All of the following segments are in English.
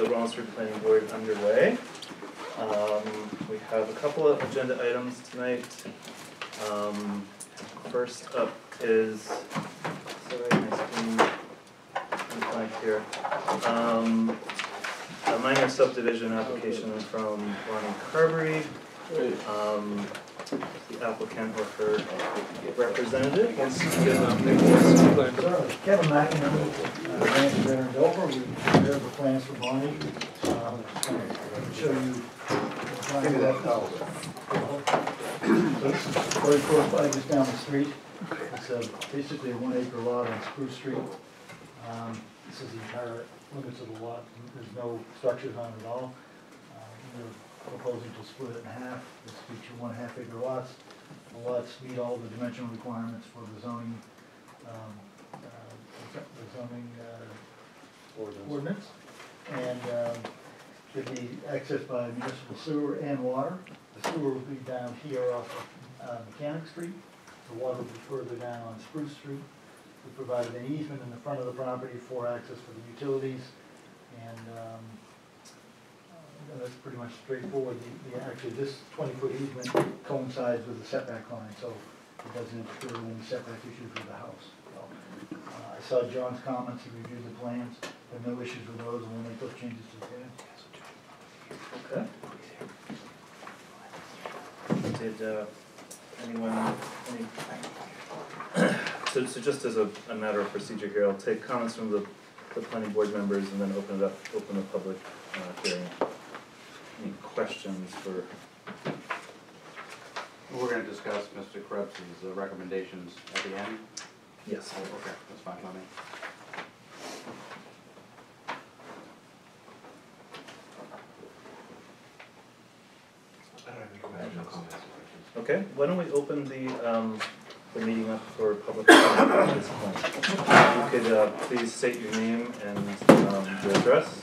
the Rollinsford Planning Board underway. Um, we have a couple of agenda items tonight. Um, first up is, sorry, my screen, blank here. Um, a minor subdivision application from Lonnie Carberry. Um, the applicant or her representative wants to give them Sir, Kevin McInerney, uh, Ranch Baron Dover, we prepared the plans for Bonnie. Um, Show you. the plan Give me that So This is the very first leg is down the street. It's a- basically a one acre lot on Spruce Street. Um, This is the entire limits of the lot, there's no structures on it at all. Uh, We're proposing to split it in half, this be one half acre lots. The lots meet all the dimensional requirements for the zoning, um, uh, the zoning uh, ordinance. And um, should be accessed by municipal sewer and water. The sewer will be down here off of uh, Mechanic Street. The water will be further down on Spruce Street. We provided an easement in the front of the property for access for the utilities. And um, that's pretty much straightforward. The, the, actually, this twenty-foot easement coincides with the setback line, so it doesn't interfere with any setback issues with the house. So, uh, I saw John's comments, he reviewed the plans, there are no issues with those, and we'll make those changes to the plans. Okay. Did, uh, anyone, any, so, so just as a, a matter of procedure here, I'll take comments from the, the planning board members and then open it up, open the public, uh, hearing. Any questions for, We're gonna discuss Mr. Krebs's uh, recommendations at the end? yes, Oh, okay, that's fine by me. I don't have any questions. okay, why don't we open the, um, the meeting up for public comment at this point? If you could, uh, please state your name and, um, your address.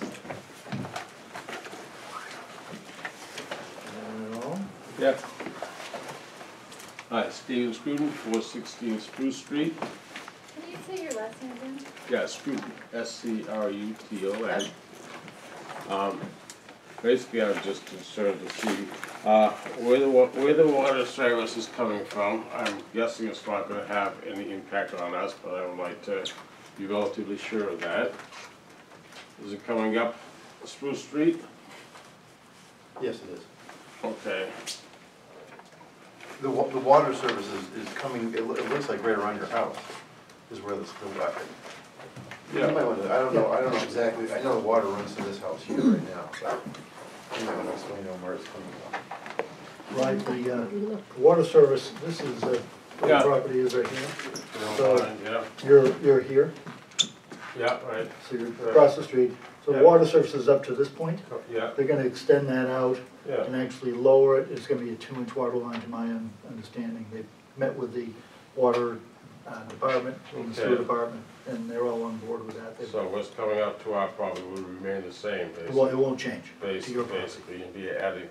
And all. Yeah. Hi, Steven Scruton, four sixteen Spruce Street. Can you say your last name again? Yeah, Scruton, S C R U T O N. Um, basically, I'm just concerned to see, uh, where the, wa- where the water service is coming from. I'm guessing it's not gonna have any impact on us, but I would like to be relatively sure of that. Is it coming up Spruce Street? Yes, it is. Okay, The, wa- the water service is, is coming, it, loo- it looks like right around your house is where this, the, wa- you might yeah, want to, I don't know, I don't know exactly, I know the water runs to this house here right now. You might want to explain to them where it's coming from. Right, the, uh, water service, this is, uh, where Yeah. the property is right here. So Yeah, you're, you're here, yeah, right, so you're across the street. So the Yeah. water service is up to this point. yeah, They're gonna extend that out yeah. and actually lower it. It's gonna be a two-inch water line to my un- understanding. They've met with the water uh, department, and the sewer Okay. department, and they're all on board with that. They've- So what's coming up to our property will remain the same, Well, it basically, won't change to your Basi- property, basically, and be adding,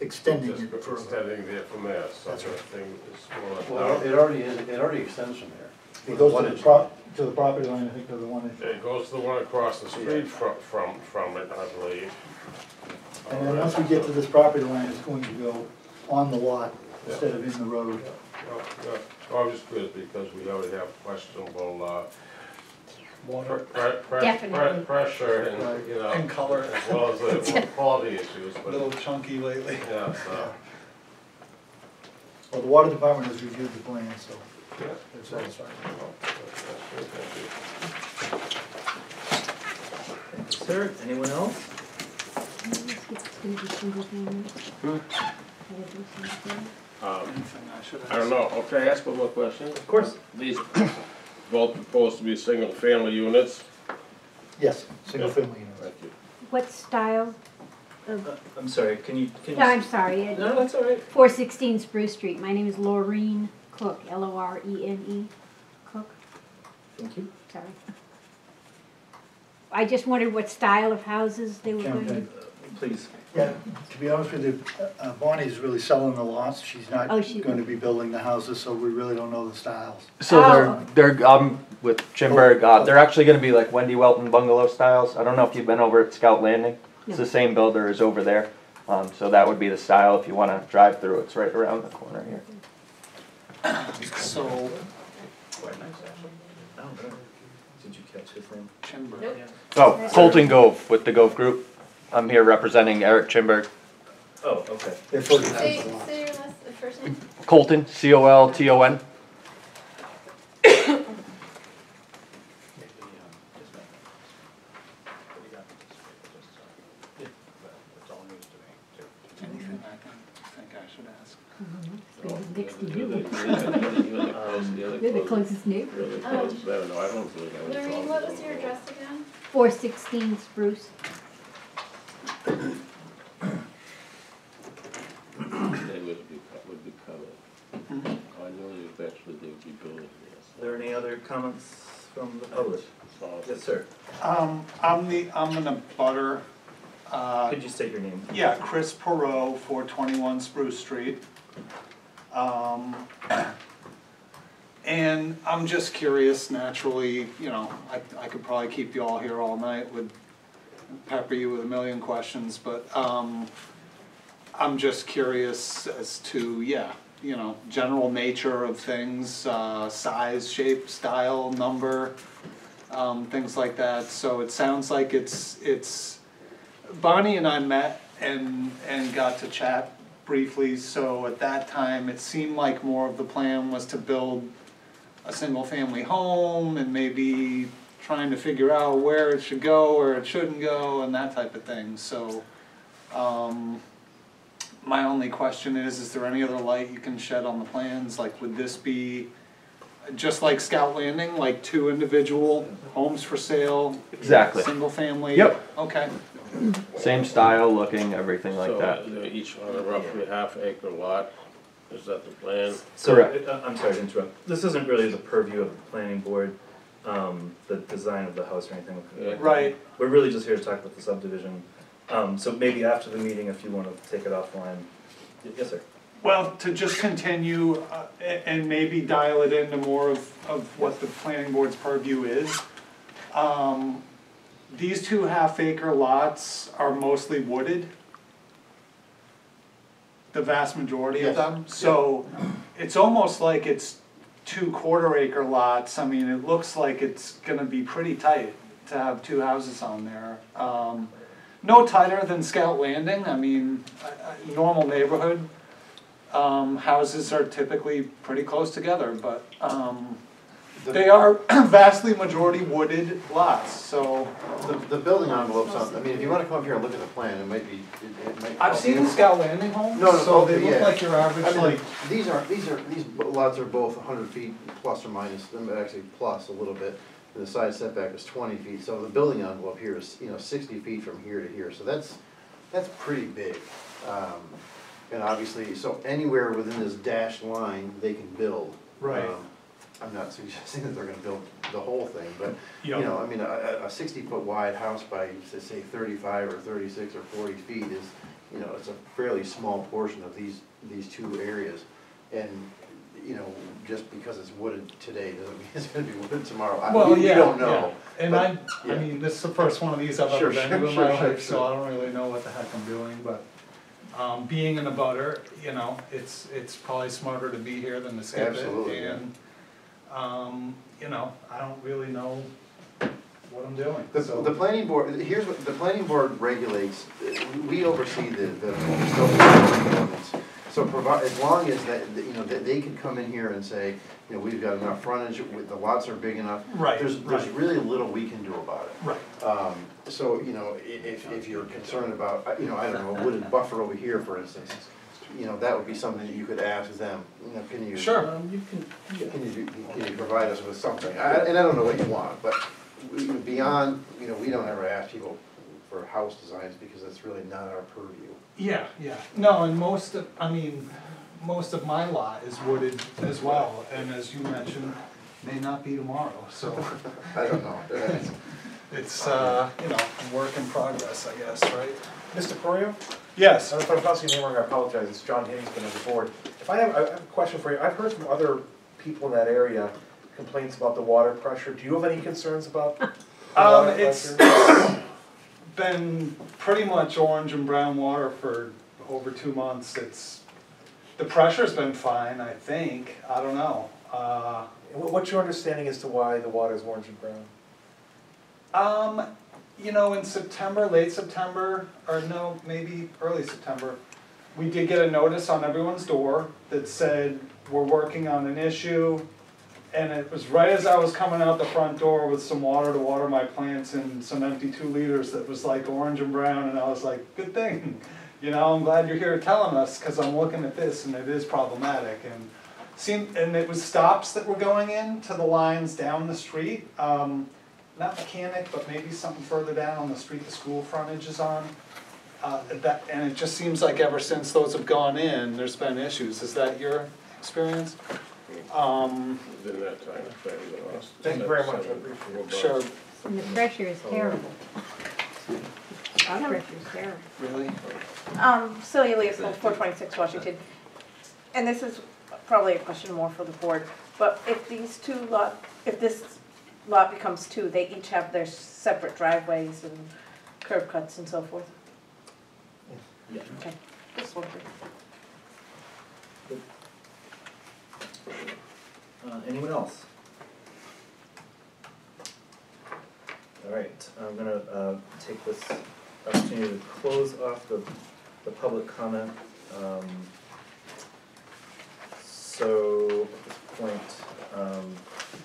extending just it further. extending there from there, so That's right. everything is more Well, less it already is, it already extends from there. It goes to the inch. pro, to the property line, I think, to the one inch. It goes to the one across the street from, from, from it, I believe. And then once we get to this property line, it's going to go on the lot instead of in the road. Yeah, yeah. Oh, I'm just curious because we already have questionable, uh, pre- pre- pre- Definitely. pressure and, you know. And color. As well as the quality issues, A but, little chunky lately. yeah, so, Well, the water department has reviewed the plan, so yeah. they're satisfied. Well, that's- that's good, thank you. Thank you, sir. Anyone else? Um, I don't know, okay, ask one more question? Of course. These both proposed to be single-family units? Yes, single family units. Thank you. What style of, Uh, I'm sorry, can you, can you? no, I'm sorry, No, that's all right. four sixteen Spruce Street, my name is Laureen Cook, L O R E N E, Cook, Thank you. sorry. I just wondered what style of houses they were going to, Champagne. please. Yeah, to be honest with you, uh, Bonnie's really selling the lots, she's not Oh, she- gonna be building the houses, so we really don't know the styles. So Oh. they're they're um with Chinburg. Uh, they're actually going to be like Wendy Welton bungalow styles. I don't know if you've been over at Scout Landing. It's No. the same builder as over there. Um, so that would be the style if you want to drive through. It's right around the corner here. So, Quite nice, actually. Oh. Did you catch his name? Chimber. Oh, Colton Gove with the Gove Group. I'm here representing Eric Chinburg. Oh, okay. They're first Say, say your last, the first name. Colton, C O L T O N. Anything I can think I should ask? It's next to you. You're the- you're the close- you're You're the close- closest neighbor. You're the Um, closest. No, I don't really have any Lorraine, what was your address again? Four sixteen Spruce. They would be, co- would be covered. I know you eventually they would be building Are there any other comments Yes, sir. Um, I'm the, I'm in a butter, uh, Could you state your name? yeah, Chris Perot, four twenty-one Spruce Street. Um, and I'm just curious, naturally, you know, I, I could probably keep you all here all night with, pepper you with a million questions, but, um, I'm just curious as to, yeah, you know, general nature of things, uh, size, shape, style, number, um, things like that, so it sounds like it's, it's, Bonnie and I met and, and got to chat briefly, so at that time, it seemed like more of the plan was to build a single-family home and maybe trying to figure out where it should go, where it shouldn't go, and that type of thing, so, um, my only question is, is there any other light you can shed on the plans, like, would this be just like Scout Landing, like two individual homes for sale? Exactly. Single family? Yep. Okay, Same style, looking, everything like So, that. they're each on a roughly half acre lot, is that the plan? So, Correct. uh, I'm sorry to interrupt. This isn't really the purview of the planning board, um, the design of the house or anything like that. right, We're really just here to talk about the subdivision. Um, so maybe after the meeting, if you wanna take it offline. Y- Yes, sir. well, to just continue, uh, a- and maybe dial it into more of, of what the planning board's purview is. Um, these two half acre lots are mostly wooded. The vast majority of Yes. them, so it's almost like it's two quarter acre lots, I mean, it looks like it's gonna be pretty tight to have two houses on there. Um, no tighter than Scout Landing, I mean, a, a normal neighborhood, um, houses are typically pretty close together, but, um, The- they are vastly majority wooded lots, so. The, the building envelopes on, I mean, if you wanna come up here and look at the plan, it might be, it, it might. I've seen the Scout Landing homes, No, no, so they look yeah. like your average. I mean, like, these are, these are, these lots are both hundred feet plus or minus, actually plus a little bit. The side setback is twenty feet, so the building envelope here is, you know, sixty feet from here to here, so that's, that's pretty big. Um, And obviously, so anywhere within this dashed line, they can build. Right. Um, I'm not suggesting that they're gonna build the whole thing, but, you know, I mean, a, a- a sixty foot wide house by, say, say thirty-five or thirty-six or forty feet is, you know, it's a fairly small portion of these, these two areas. And, you know, just because it's wooded today doesn't mean it's gonna be wooded tomorrow. I- well, we- we yeah, don't yeah. know. And but, I, I yeah. mean, this is the first one of these I've Sure, ever been sure, in sure, my sure, life, so. I don't really know what the heck I'm doing, but. Um, being an abutter, you know, it's, it's probably smarter to be here than to skip it, Absolutely, yeah. and, um, you know, I don't really know what I'm doing, The, so. the planning board, here's what, the planning board regulates, we oversee the, the ordinance. So provide, as long as that, that, you know, that they can come in here and say, you know, we've got enough frontage, with- the lots are big enough. Right, There's, there's right. really little we can do about it. Right, Um, so, you know, i- if, if you're concerned about, uh, you know, I don't know, a wooded buffer over here, for instance, you know, that would be something that you could ask them, you know, can you? Sure. um, You can, can you, do- can you provide us with something? I- And I don't know what you want, but we- beyond, you know, we don't ever ask people for house designs because that's really not our purview. Yeah, yeah, no, and most of, I mean, most of my lot is wooded as well, and as you mentioned, may not be tomorrow, so. I don't know. it's, uh, you know, work in progress, I guess, right? Mr. Corio? Yes, Uh, If I'm pronouncing your name wrong, I apologize, it's John Hinsman of the board. If I have, I have a question for you, I've heard from other people in that area complaints about the water pressure, do you have any concerns about? the um, water it's pressure? been pretty much orange and brown water for over two months, it's, the pressure's been fine, I think, I don't know. Uh, What's your understanding as to why the water is orange and brown? Um, you know, in September, late September, or no, maybe early September, we did get a notice on everyone's door that said, we're working on an issue. And it was right as I was coming out the front door with some water to water my plants and some empty two liters that was like orange and brown, and I was like, good thing. You know, I'm glad you're here telling us, cause I'm looking at this and it is problematic and seemed, and it was stops that were going in to the lines down the street. Um, not mechanic, but maybe something further down on the street the school frontage is on. Uh, that, and it just seems like ever since those have gone in, there's been issues, is that your experience? Um, Within that time frame, the last. Thank you very much, I appreciate it. sure, And the pressure is terrible. Our pressure is terrible. really? Um, Celia Leopold, four twenty-six Washington. And this is probably a question more for the board, but if these two lot, if this lot becomes two, they each have their separate driveways and curb cuts and so forth? Yeah. Okay, just wondering. Uh, anyone else? All right, I'm gonna, uh, take this opportunity to close off the, the public comment. Um, So, at this point, um,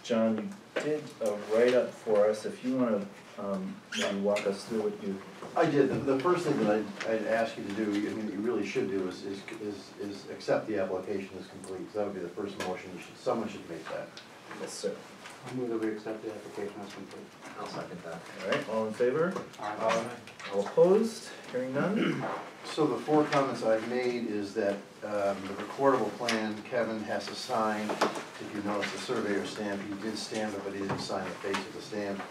John, you did a write-up for us, if you wanna, um, maybe walk us through what you, I did, the, the first thing that I'd, I'd ask you to do, I mean, you really should do is, is, is, is accept the application as complete, 'cause that would be the first motion, you should, someone should make that. yes, sir. I move that we accept the application as complete. I'll second that. All right, all in favor? All opposed? Hearing none? So the four comments I've made is that, um, the recordable plan, Kevin has to sign, if you notice the surveyor stamp, he did stamp it, but he didn't sign the face of the stamp.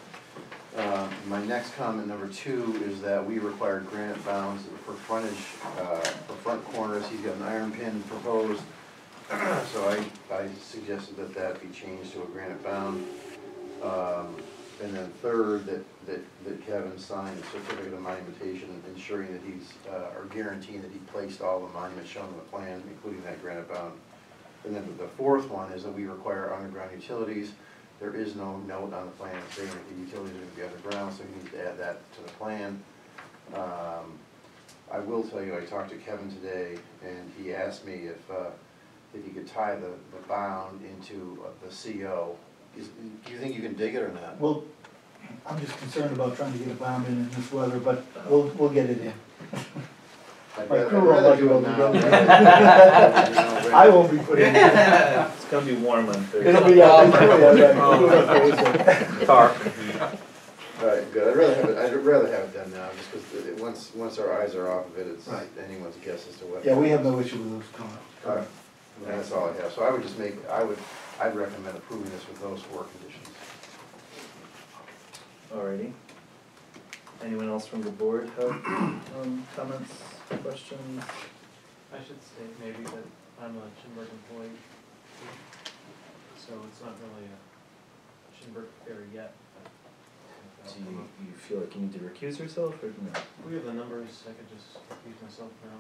Um, my next comment, number two, is that we require granite bounds for frontage, uh, for front corners, he's got an iron pin proposed. So I, I suggested that that be changed to a granite bound. Um, and then third, that, that, that Kevin signed a certificate of monumentation ensuring that he's, uh, or guaranteeing that he placed all the monuments shown on the plan, including that granite bound. And then the fourth one is that we require underground utilities. There is no note on the plan saying that the utilities are gonna be underground, so we need to add that to the plan. Um, I will tell you, I talked to Kevin today, and he asked me if, uh, if you could tie the, the bound into uh, the CO. Is, do you think you can dig it or not? Well, I'm just concerned about trying to get a bound in in this weather, but we'll, we'll get it in. I'd My rather, crew I'd won't rather like do it it when now. go I won't be putting it in. It's gonna be warm on Thursday. It'll be, uh, it's really, uh, right. Tar. Alright, good, I'd rather have it, I'd rather have it done now, just because it, once, once our eyes are off of it, it's Right. anyone's guess as to what. Yeah, we have no issue with those comments. Alright, and that's all I have, so I would just make, I would, I'd recommend approving this with those four conditions. Alrighty. Anyone else from the board have, um, comments, questions? I should state maybe that I'm a Schindler employee, so it's not really a Schindler affair yet. but, Do you, you feel like you need to recuse yourself or no? We have the numbers, I could just use myself now.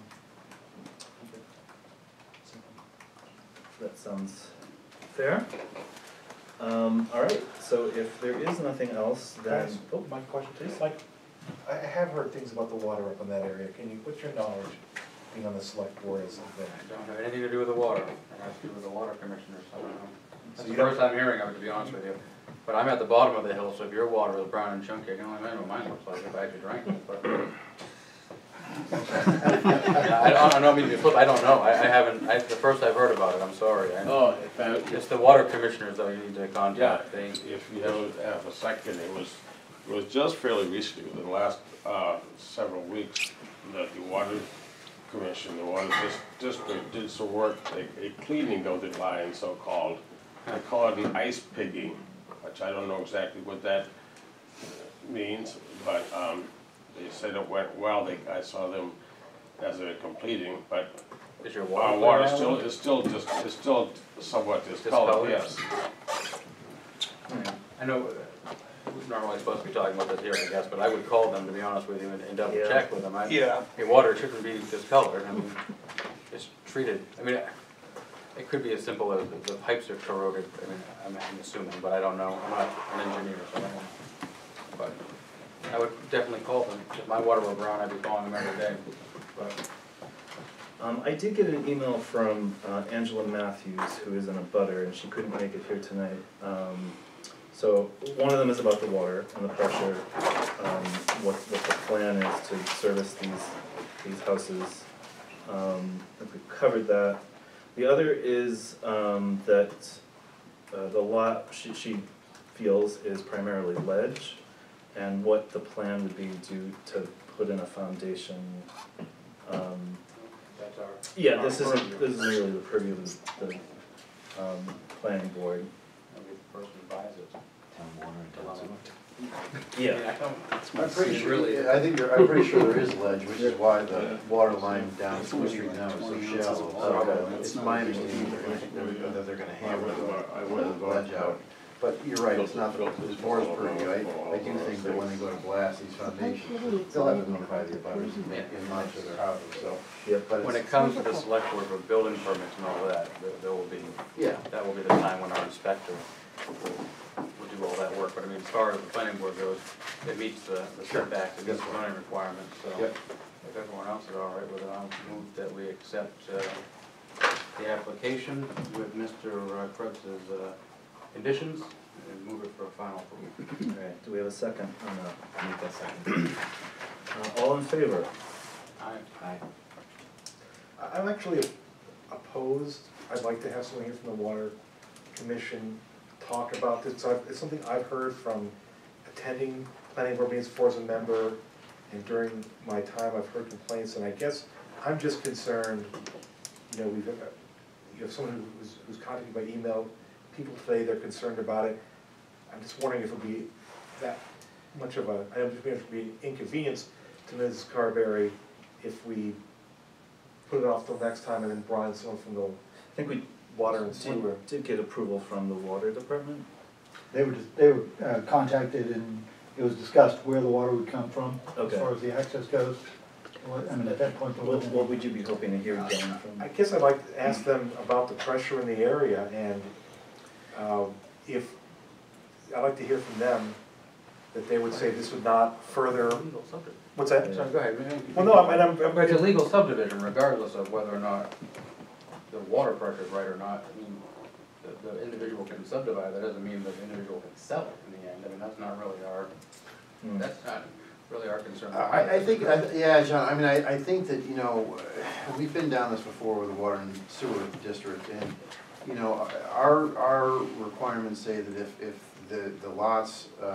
Keep it simple. That sounds fair. Um, alright, so if there is nothing else, then, Guys, oh, my question, please, like, I I have heard things about the water up in that area, can you, what's your knowledge, being on the select board as a I don't have anything to do with the water, it has to do with the water commissioners, I don't know. That's So the you don't- first time hearing of it, to be honest with you. But I'm at the bottom of the hill, so if your water is brown and chunky, I can only imagine what mine looks like if I actually drank it, but. I don't, I don't mean to be flip, I don't know, I, I haven't, I, the first I've heard about it, I'm sorry. I- Oh, if I, It's the water commissioners that you need to Yeah, contact, they, if you have, have a second, it was, it was just fairly recently, within the last, uh, several weeks, that the water commission, the water dis- district did some work, a, a cleaning of the line, so-called. They call it an ice pigging, which I don't know exactly what that means, but, um, they said it went well, they, I saw them as they were completing, but Is your water? our clear water still, is still just, is still somewhat discolored, Discolored? yes. I know, uh, we're normally supposed to be talking about this here, I guess, but I would call them, to be honest with you, and- and double Yeah. check with them. I- Yeah. Your water shouldn't be discolored, I mean, it's treated, I mean, it could be as simple as the- the pipes are corroded, I mean, I'm I'm assuming, but I don't know, I'm not an engineer, so I don't know. But I would definitely call them, if my water were brown, I'd be calling them every day, but, Um, I did get an email from uh, Angela Matthews, who is an abutter, and she couldn't make it here tonight. Um, so one of them is about the water and the pressure, um, what, what the plan is to service these, these houses. Um, I think we've covered that. The other is, um, that, uh, the lot, she, she feels is primarily ledge, and what the plan would be to, to put in a foundation, um, that's our. yeah, our this isn't, this isn't really the purview of the, the, um, planning board. The person who buys it. Yeah. I don't, I'm pretty sure, really- I think there, I'm pretty sure there is ledge, which is why the water line down Spruce Street now is so shallow. So It's my understanding they're gonna, that they're gonna hammer the, the ledge out. But you're right, it's not the, it's board's purview, I, I do think that when they go to blast these foundations, they'll have to notify the abutters in, in March of their houses, so. Yep. But when it's, it comes to the select board for building permits and all of that, there, there will be, yeah, that will be the time when our inspector will, will do all that work. But I mean, as far as the planning board goes, it meets the the Sure. setbacks, it meets the zoning requirements, so. Yep. If everyone else is all right with it, I'll move that we accept, uh, the application with Mr. Krebs's, uh, conditions and move it for a final approval. Alright, do we have a second on that? Make that second. Uh, all in favor? Aye. Aye. I- I'm actually opposed, I'd like to have someone here from the water commission talk about this, I've- it's something I've heard from attending planning board meetings before as a member, and during my time, I've heard complaints, and I guess I'm just concerned, you know, we've, uh, you have someone who's, who's contacted by email, people today, they're concerned about it. I'm just wondering if it'd be that much of a, I don't think it'd be inconvenience to Ms. Carberry if we put it off till next time and then brought in someone from the I think we water and sewer. did, did get approval from the water department. They were, just- they were uh, contacted and it was discussed where the water would come from, as Okay. far as the access goes. What- I mean, at that point, there What, wasn't what would you be hoping to hear again from? I guess I'd like to ask them about the pressure in the area and um, if, I'd like to hear from them that they would say this would not further, Legal subdivision. what's that? Sorry, go ahead. Well, no, I mean, I'm, But it's a I'm, legal subdivision regardless of whether or not the water pressure is right or not. I mean, the, the individual can subdivide, that doesn't mean that the individual can sell it in the end. I mean, that's not really our, Hmm. that's not really our concern. I, I think, I- yeah, John, I mean, I, I think that, you know, we've been down this before with the water and sewer district, and, you know, our, our requirements say that if, if the, the lots, uh,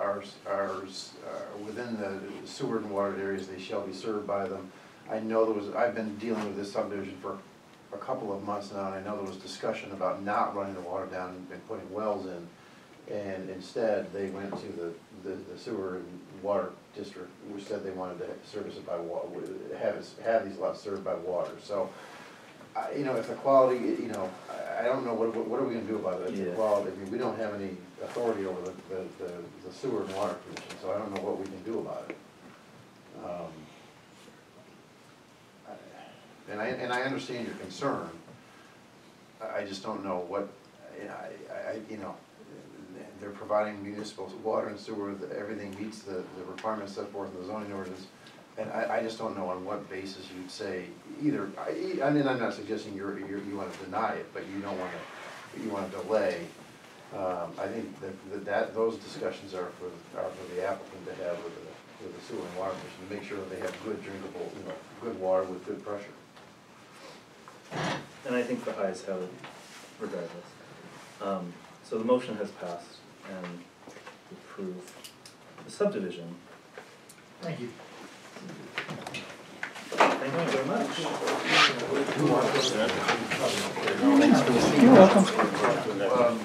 are, are, uh, within the sewer and watered areas, they shall be served by them. I know there was, I've been dealing with this subdivision for a couple of months now, and I know there was discussion about not running the water down and putting wells in. And instead, they went to the, the the sewer and water district, which said they wanted to service it by water, have, it- have these lots served by water, so. I, you know, if the quality, you know, I, don't know, what, what are we gonna do about it, the Yeah. quality, I mean, we don't have any authority over the, the, the- the sewer and water commission, so I don't know what we can do about it. Um, And I, and I understand your concern, I, just don't know what, I, I, you know, they're providing municipal water and sewer, everything meets the, the requirements set forth in the zoning ordinance. And I, I just don't know on what basis you'd say either, I, I mean, I'm not suggesting you're, you're, you wanna deny it, but you don't wanna, you wanna delay. Um, I think that, that, that, those discussions are for, are for the applicant to have with the, with the sewer and water commission, to make sure that they have good drinkable, you know, good water with good pressure. And I think the ayes have it regardless. Um, so the motion has passed and we approve the subdivision. Thank you. Thank you very much. You're welcome. Um,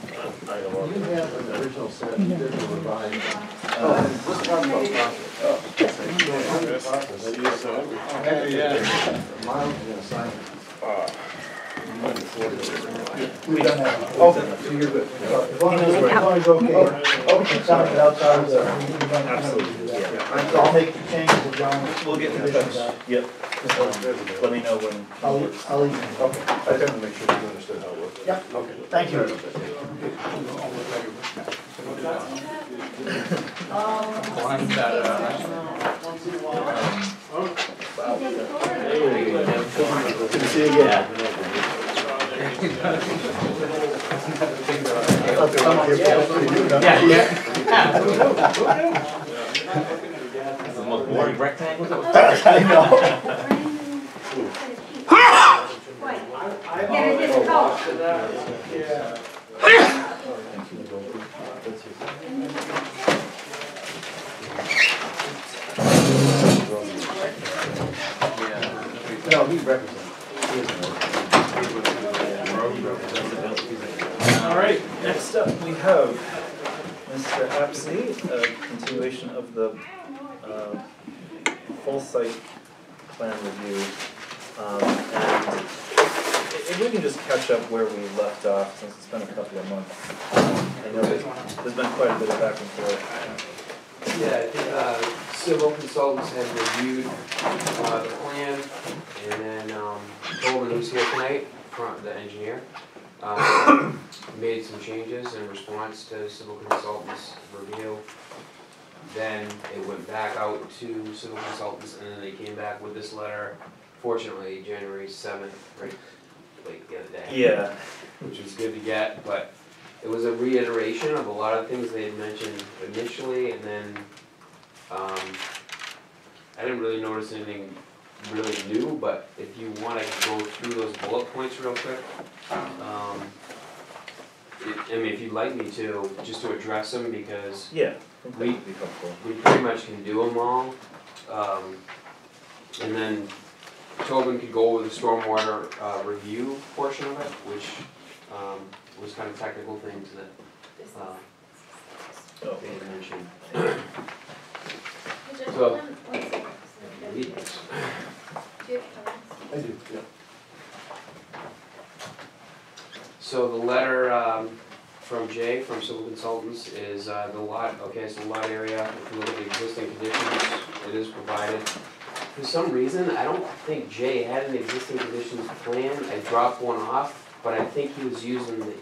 You have an original set, you did a revised Let's talk about process. Miles is gonna sign it. We've. Okay, you're good. Okay, okay, outside. Absolutely, yeah. I'll make the John. We'll get in touch, yep. Let me know when. I'll, I'll email. Okay, I just to make sure you understood how it works. Yeah. Okay. Thank you. Uh, Good to see you again. Yeah. The most boring rectangle. I know. Get a. No, he represents. All right, next up, we have Mr. Apsley, a continuation of the uh, full site plan review. Um, And if we can just catch up where we left off, since it's been a couple of months. I know there's been quite a bit of back and forth. Yeah, uh, civil consultants had reviewed, uh, the plan, and then, um, Tobin, who's here tonight, the engineer, um, made some changes in response to civil consultants' review. Then it went back out to civil consultants, and then they came back with this letter, fortunately, January seventh, right, like the other day Yeah, which was good to get, but it was a reiteration of a lot of things they had mentioned initially, and then, um, I didn't really notice anything really new, but if you wanna go through those bullet points real quick, um, it- I mean, if you'd like me to, just to address them, because yeah, I think that would be helpful. we pretty much can do them all. Um, and then Tobin could go over the stormwater, uh, review portion of it, which, um, was kind of technical things that, uh, Oh, they had mentioned. Just So- one- one second. Read this. Do you have comments? I do, yeah. So the letter, um, from Jay from Civil Consultants is, uh, the lot, okay, so the lot area, if you look at the existing conditions, it is provided. For some reason, I don't think Jay had an existing conditions plan, I dropped one off, but I think he was using the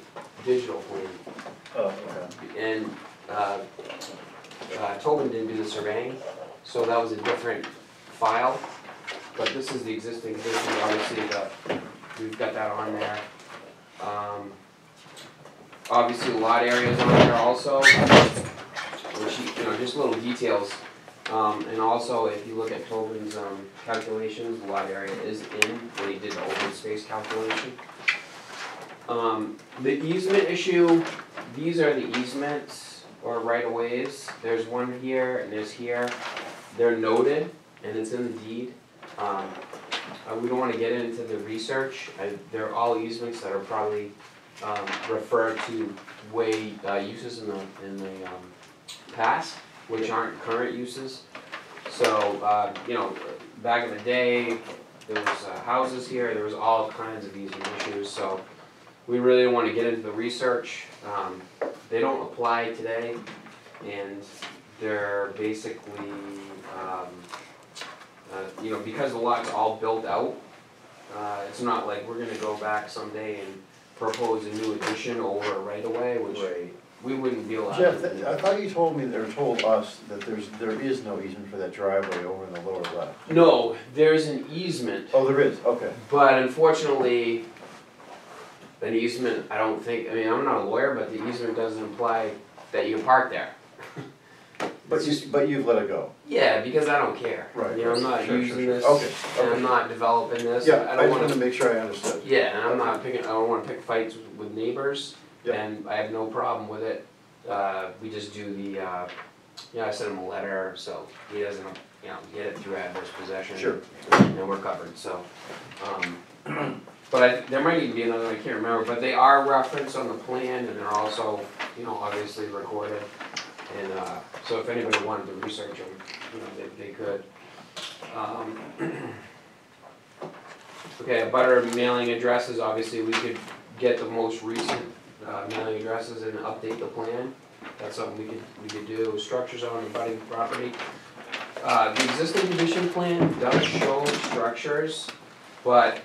digital plan. Oh, okay. And, uh, uh, Tobin didn't do the surveying, so that was a different file. But this is the existing condition, obviously, the, we've got that on there. Um, obviously, the lot areas on there also, which, you know, just little details. Um, and also, if you look at Tobin's, um, calculations, the lot area is in when he did the open space calculation. Um, the easement issue, these are the easements or right of ways. There's one here and there's here. They're noted and it's in the deed. Um, uh, we don't wanna get into the research. I, they're all easements that are probably, um, referred to way, uh, uses in the, in the, um, past, which aren't current uses. So, uh, you know, back in the day, there was, uh, houses here, there was all kinds of easement issues, so we really don't wanna get into the research. Um, they don't apply today, and they're basically, um, uh, you know, because the lot's all built out, uh, it's not like we're gonna go back someday and propose a new addition over a right of way, which Right. we wouldn't be allowed Jeff, to do. I thought you told me, or told us, that there's, there is no easement for that driveway over in the lower left. No, there's an easement, Oh, there is, okay. but unfortunately, an easement, I don't think, I mean, I'm not a lawyer, but the easement doesn't imply that you can park there. But you, but you've let it go. Yeah, because I don't care. Right. You know, I'm not Sure, sure, using sure. this, Okay, and I'm not developing this, Yeah, I I don't just wanna wanted to make sure I understood. Yeah, and I'm not picking, I don't wanna pick fights with neighbors, Yeah. and I have no problem with it. Uh, we just do the, uh, you know, I sent him a letter, so he doesn't, you know, get it through adverse possession. Sure. And we're covered, so, um, but I, there might even be another, I can't remember, but they are referenced on the plan, and they're also, you know, obviously recorded. And, uh, so if anybody wanted to research them, you know, they, they could. Um, Okay, abutter mailing addresses, obviously, we could get the most recent, uh, mailing addresses and update the plan. That's something we could, we could do, structures on abutting property. Uh, the existing condition plan does show structures, but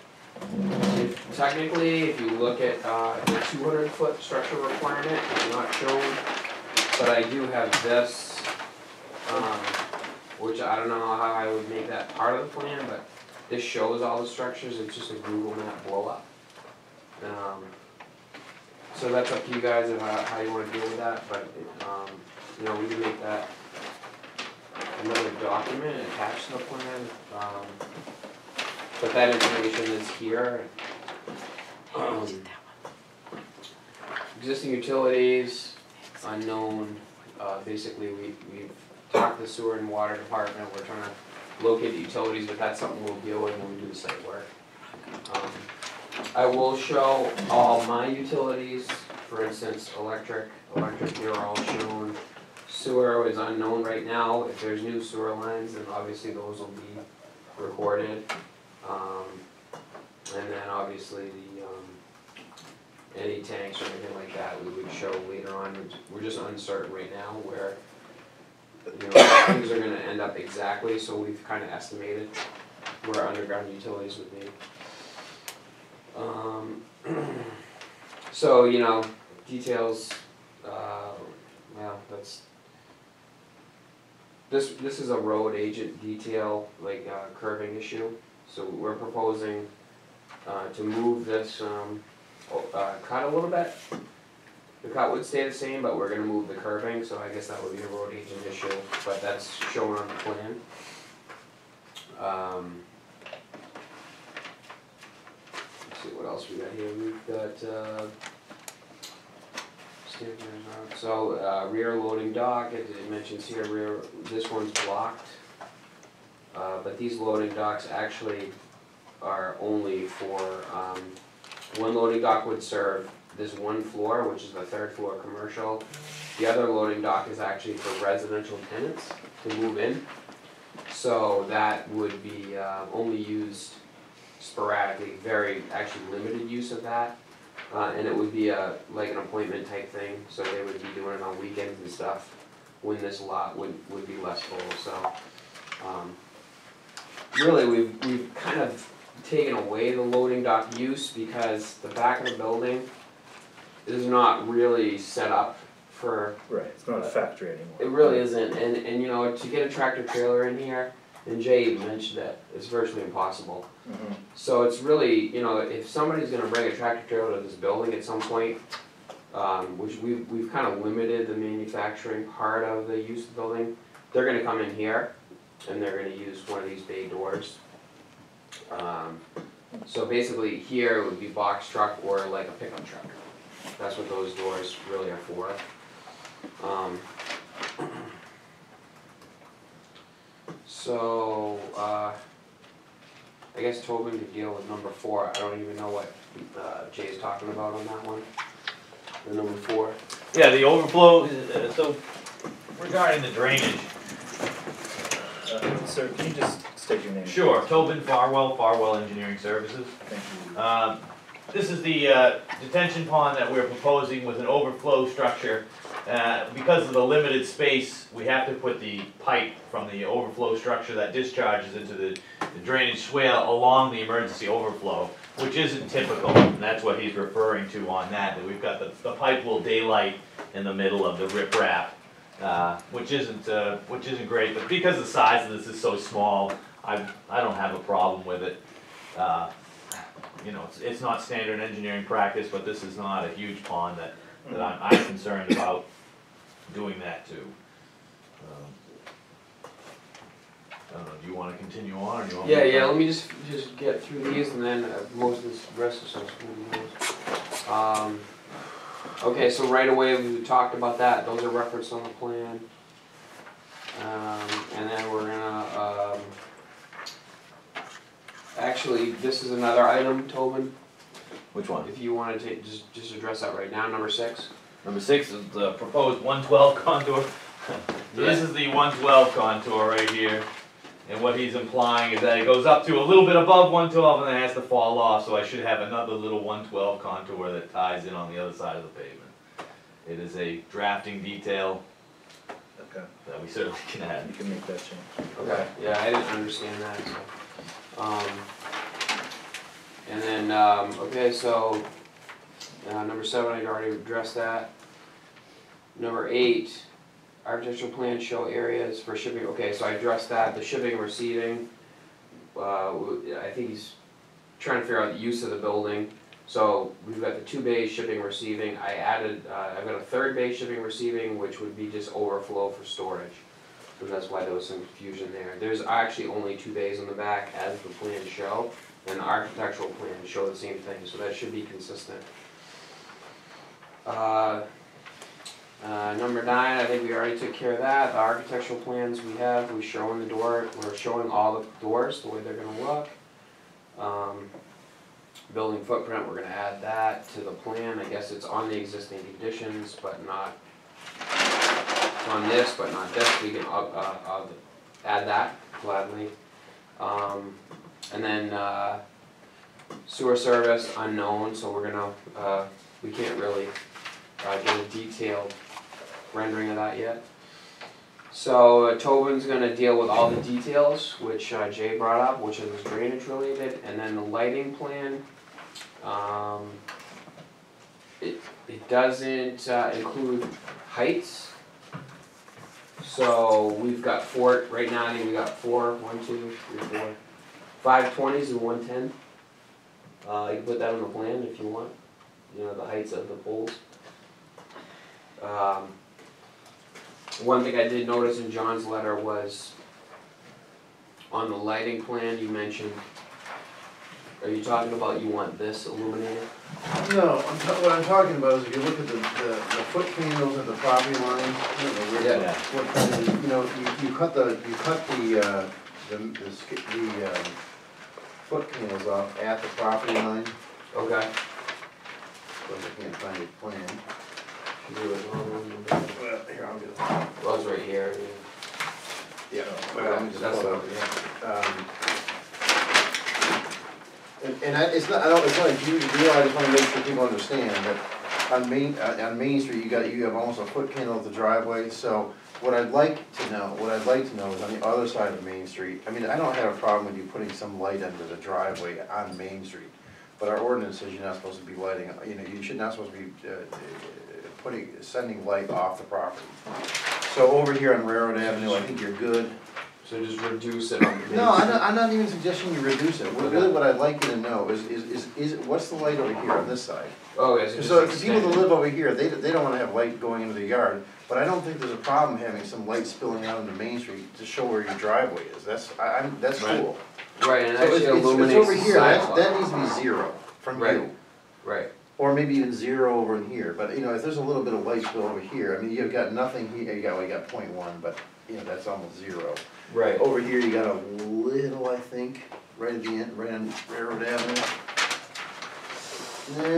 if, technically, if you look at, uh, the two hundred foot structure requirement, it's not shown. But I do have this, um, which I don't know how I would make that part of the plan, but this shows all the structures, it's just a Google map blow up. Um, so that's up to you guys of how, how you wanna deal with that, but, um, you know, we can make that another document attached to the plan, um, but that information is here. Um, Existing utilities, unknown, uh, basically, we, we've talked to the sewer and water department, we're trying to locate the utilities, but that's something we'll deal with when we do the site work. Um, I will show all my utilities, for instance, electric, electric, they're all shown. Sewer is unknown right now, if there's new sewer lines, then obviously those will be recorded. Um, and then obviously the, um, any tanks or anything like that, we would show later on, we're just uncertain right now where, you know, things are gonna end up exactly, so we've kinda estimated where underground utilities would be. Um, so, you know, details, uh, well, that's, this, this is a road agent detail, like, uh, curving issue, so we're proposing, uh, to move this, um, uh, cut a little bit. The cut would stay the same, but we're gonna move the curving, so I guess that would be a road agent issue, but that's shown on the plan. Um, let's see what else we got here, we've got, uh, so, uh, rear loading dock, it, it mentions here, rear, this one's blocked. Uh, but these loading docks actually are only for, um, one loading dock would serve this one floor, which is the third floor commercial. The other loading dock is actually for residential tenants to move in. So that would be, uh, only used sporadically, very, actually limited use of that. Uh, and it would be a, like an appointment type thing, so they would be doing it on weekends and stuff, when this lot would, would be less full, so. Um, really, we've, we've kind of taken away the loading dock use because the back of the building is not really set up for, Right, it's not a factory anymore. it really isn't, and, and you know, to get a tractor trailer in here, and Jay even mentioned that, it's virtually impossible. Mhm. So it's really, you know, if somebody's gonna bring a tractor trailer to this building at some point, um, which we've, we've kind of limited the manufacturing part of the use of the building, they're gonna come in here, and they're gonna use one of these bay doors. Um, so basically, here would be box truck or like a pickup truck. That's what those doors really are for. Um, So, uh, I guess Tobin could deal with number four, I don't even know what, uh, Jay's talking about on that one. The number four. Yeah, the overflow, uh, so regarding the drainage, Sir, can you just state your name? sure, Tobin Farwell, Farwell Engineering Services. Thank you. Um, This is the uh, detention pond that we're proposing with an overflow structure. Uh, Because of the limited space, we have to put the pipe from the overflow structure that discharges into the the drainage swale along the emergency overflow, which isn't typical, and that's what he's referring to on that, that we've got the, the pipe will daylight in the middle of the riprap, uh, which isn't, uh, which isn't great, but because the size of this is so small, I, I don't have a problem with it. Uh, You know, it's, it's not standard engineering practice, but this is not a huge pond that, that I'm, I'm concerned about doing that to. Um, I don't know, do you wanna continue on, or do you want? Yeah, to- yeah, let me just, just get through these and then uh, most of this rest of stuff's gonna be yours. Um, okay, so right away, we talked about that, those are referenced on the plan. Um, and then we're gonna, um, actually, this is another item, Tobin, Which one? if you wanna take, just, just address that right now, number six. Number six is the proposed one twelve contour So this is the one twelve contour right here. And what he's implying is that it goes up to a little bit above one twelve and then has to fall off, so I should have another little one twelve contour that ties in on the other side of the pavement. It is a drafting detail Okay, that we certainly can add. you can make that change. Okay, yeah, I didn't understand that, so, um, and then, um, okay, so, uh, number seven, I'd already addressed that. Number eight, architectural plans show areas for shipping, okay, so I addressed that, the shipping and receiving. Uh, think he's trying to figure out the use of the building, so we've got the two bays shipping receiving, I added, uh, I've got a third bay shipping receiving, which would be just overflow for storage. And that's why there was some confusion there. There's actually only two bays in the back as the plans show, and the architectural plans show the same thing, so that should be consistent. Uh, uh, number nine, I think we already took care of that, the architectural plans we have, we're showing the door, we're showing all the doors, the way they're gonna look. Um, building footprint, we're gonna add that to the plan, I guess it's on the existing conditions, but not on this, but not this, we can, uh, add that gladly. Um, and then, uh, sewer service unknown, so we're gonna, uh, we can't really, uh, get a detailed rendering of that yet. So uh, Tobin's gonna deal with all the details, which uh, Jay brought up, which is drainage related, and then the lighting plan. Um, it, it doesn't, uh, include heights. So we've got four, right now, I think we got four, one, two, three, four, five twenties and one ten. Uh, you can put that on the plan if you want, you know, the heights of the poles. Um, one thing I did notice in John's letter was on the lighting plan, you mentioned, are you talking about you want this illuminated? No, I'm ta- what I'm talking about is if you look at the, the, the foot candles at the property line, you know, where the Yeah. foot candles, you know, you, you cut the, you cut the, uh, the, the, sk- the, um, foot candles off at the property line, Okay. so I can't find a plan. Should do it on- Well, here, I'll get it. Well, it's right here, Yeah, yeah. me just That's pull it what, up. yeah. Um, And, and I, it's not, I don't, it's not a huge deal, I just wanna make sure people understand that on Main, uh, on Main Street, you got, you have almost a foot candle at the driveway, so what I'd like to know, what I'd like to know is on the other side of Main Street, I mean, I don't have a problem with you putting some light under the driveway on Main Street, but our ordinance says you're not supposed to be lighting, you know, you should not supposed to be, uh, putting, sending light off the property. So over here on Railroad Avenue, I think you're good, So just reduce it on the. no, I'm not, I'm not even suggesting you reduce it, What- really what I'd like you to know is, is, is, is, what's the light over here on this side? Oh, yes, just So the people that it. live over here, they, they don't wanna have light going into the yard, but I don't think there's a problem having some light spilling out into Main Street to show where your driveway is, that's, I, I'm, that's Right. cool. Right, and So it's, actually it's, it's over the here, that, sidewalk. that needs to be zero from Right. you. Right, Or maybe even zero over in here, but you know, if there's a little bit of light spill over here, I mean, you've got nothing here, you got, well, you got point one, but, you know, that's almost zero. right. Over here, you got a little, I think, right at the end, right on Railroad Avenue.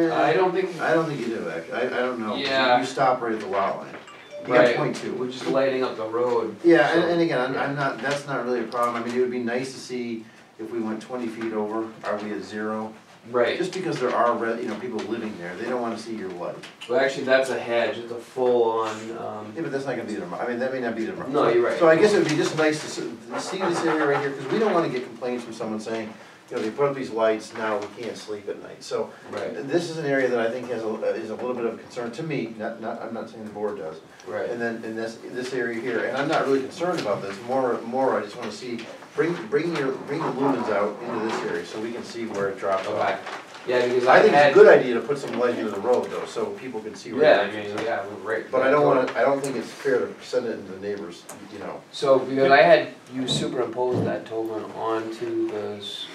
Nah, I don't think, I don't think you do, actually, I, I don't know. You- Yeah. You stop right at the lot line. You got right, point two. we're just lighting up the road. Yeah, and, so- and again, I'm. I'm not, that's not really a problem, I mean, it would be nice to see if we went twenty feet over, are we at zero? Right, Just because there are, re- you know, people living there, they don't wanna see your light. well, actually, that's a hedge, it's a full-on, um, Yeah, but that's not gonna be the, I mean, that may not be the. Right. No, you're right. So I guess it would be just nice to s- to see this area right here, because we don't wanna get complaints from someone saying, you know, they put up these lights, now we can't sleep at night, so. right, This is an area that I think has a, is a little bit of concern to me, not, not, I'm not saying the board does. right. And then, in this, this area here, and I'm not really concerned about this, more, more, I just wanna see, bring, bring your, bring the lumens out into this area, so we can see where it drops Okay, off. yeah, because I I think it's a had, good idea to put some light into the road though, so people can see where. yeah, it I is. mean, yeah, we're right. But I don't wanna, I don't think it's fair to send it into the neighbors, you know. So, because I had you superimpose that Tobin onto those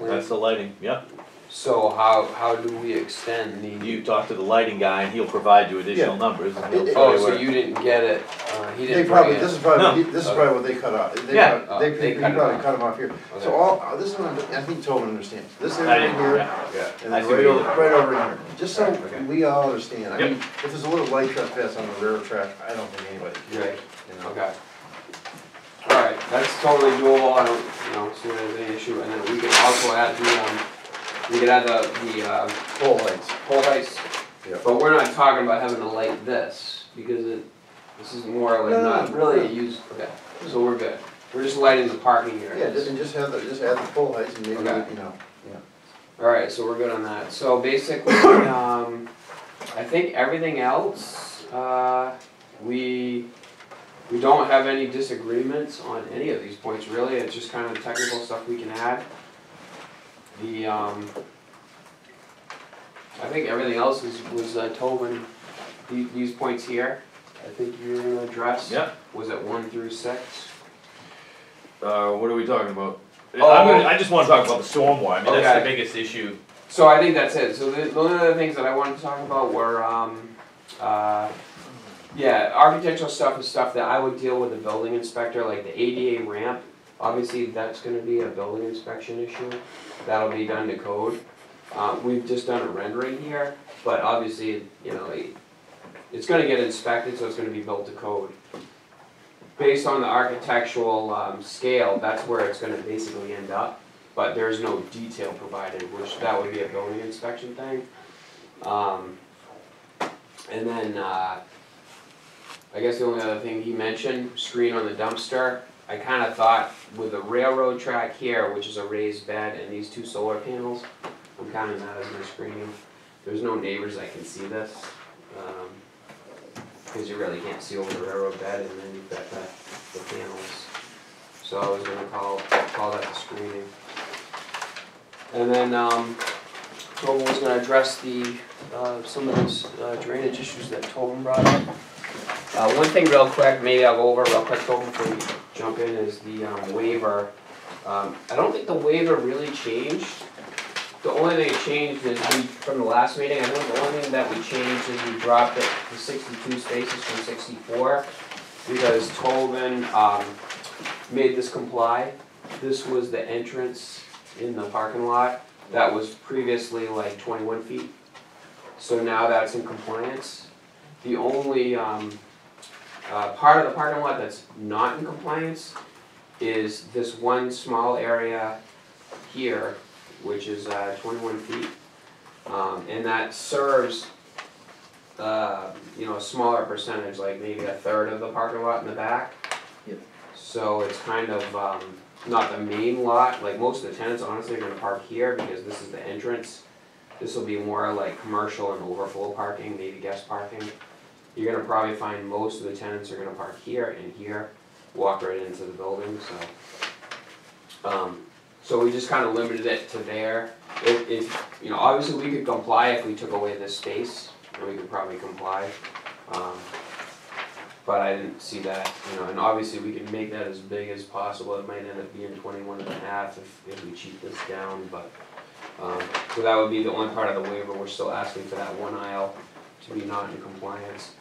That's the lighting, yep. So how, how do we extend the? You talk to the lighting guy and he'll provide you additional Yeah. numbers and he'll It- tell Oh, you so where. you didn't get it, uh, he They didn't probably, bring this it? is probably, No. this is probably what they cut out. They Yeah. cut- Oh, They, they they cut it probably off. cut them off here. Okay. So all, uh, this is what I'm, think Tobin understands. This I area didn't- here, yeah. Yeah, and I then see right what over, you're- right over here. Just so Okay. we all understand. I Yep. mean, if there's a little light trespass on the railroad track, I don't think anybody cares. right, you know? okay. Alright, that's totally doable, I don't, you know, see there's any issue, and then we can also add the, um, we could add the, the, uh, Pole lights. pole heights. Yeah. But we're not talking about having to light this, because it, this is more like No, no, not no. really a use, okay, so we're good. We're just lighting the parking Yeah, areas. just, and just have the, just add the pole heights and maybe, Okay. you know, Alright, so we're good on that. So basically, um, I think everything else, uh, we, we don't have any disagreements on any of these points really, it's just kind of technical stuff we can add. The, um, I think everything else is, was, uh, Tobin, these, these points here, I think you were gonna address. Yeah. Was it one through six? Uh, what are we talking about? Oh. I'm gonna, I just wanna talk about the stormwater, I mean, that's the Okay. biggest issue. So I think that's it. So the, the only other things that I wanted to talk about were, um, uh, yeah, architectural stuff is stuff that I would deal with the building inspector, like the ADA ramp. Obviously, that's gonna be a building inspection issue. That'll be done to code. Um, we've just done a rendering here, but obviously, you know, it- it's gonna get inspected, so it's gonna be built to code. Based on the architectural, um, scale, that's where it's gonna basically end up but there's no detail provided, which that would be a building inspection thing. Um, and then, uh, I guess the only other thing he mentioned, screen on the dumpster. I kinda thought with a railroad track here, which is a raised bed, and these two solar panels, I'm counting that as my screening. There's no neighbors that can see this, um, cause you really can't see over the railroad bed, and then you've got the, the panels. So I was gonna call, call that the screening. And then, um, Tobin was gonna address the, uh, some of those uh, drainage issues that Tobin brought up. Uh, one thing real quick, maybe I'll go over real quick, Tobin, before we jump in, is the, um, waiver. Um, I don't think the waiver really changed. The only thing that changed is we, from the last meeting, I think the only thing that we changed is we dropped it to sixty-two spaces from sixty-four. Because Tobin, um, made this comply. This was the entrance in the parking lot that was previously like twenty-one feet. So now that's in compliance. The only, um, uh, part of the parking lot that's not in compliance is this one small area here, which is, uh, twenty-one feet. Um, and that serves, uh, you know, a smaller percentage, like maybe a third of the parking lot in the back. Yep. So it's kind of, um, not the main lot, like most of the tenants honestly are gonna park here because this is the entrance. This will be more like commercial and overflow parking, maybe guest parking. You're gonna probably find most of the tenants are gonna park here and here, walk right into the building, so. Um, so we just kinda limited it to there. If, if, you know, obviously we could comply if we took away this space, and we could probably comply. Um, but I didn't see that, you know, and obviously we can make that as big as possible, it might end up being twenty-one and a half if, if we cheat this down, but, um, so that would be the only part of the waiver, we're still asking for that one aisle to be not in compliance.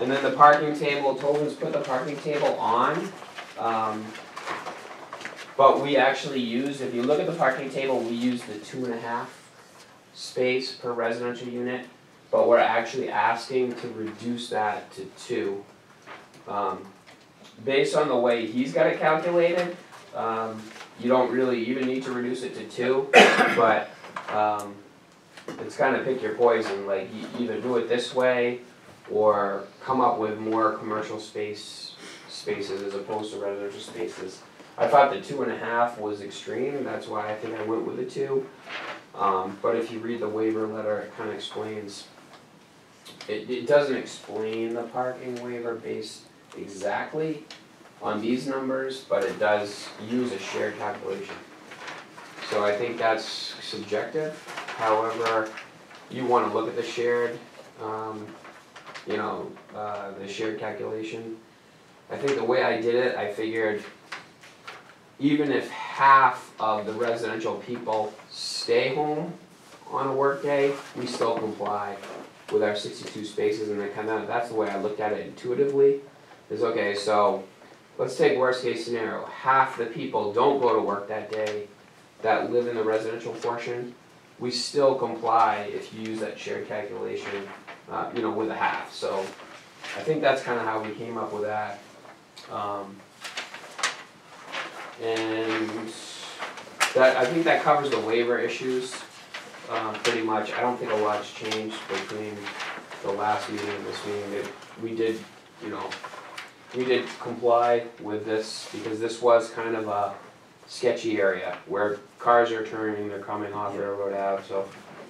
And then the parking table, Tobin's put the parking table on, um, but we actually use, if you look at the parking table, we use the two and a half space per residential unit, but we're actually asking to reduce that to two. Um, based on the way he's got it calculated, um, you don't really even need to reduce it to two, but, um, it's kind of pick your poison, like you either do it this way or come up with more commercial space, spaces as opposed to residential spaces. I thought the two and a half was extreme, that's why I think I went with the two. Um, but if you read the waiver letter, it kind of explains, it, it doesn't explain the parking waiver based exactly on these numbers, but it does use a shared calculation. So I think that's subjective, however, you wanna look at the shared, um, you know, uh, the shared calculation. I think the way I did it, I figured even if half of the residential people stay home on a work day, we still comply with our sixty-two spaces and that kind of, that's the way I looked at it intuitively. Is okay, so, let's take worst case scenario, half the people don't go to work that day that live in the residential portion, we still comply if you use that shared calculation, uh, you know, with a half, so I think that's kinda how we came up with that. Um, and that, I think that covers the waiver issues, um, pretty much, I don't think a lot's changed between the last meeting and this meeting, It- we did, you know, we did comply with this, because this was kind of a sketchy area, where cars are turning, they're coming off Railroad Ave, so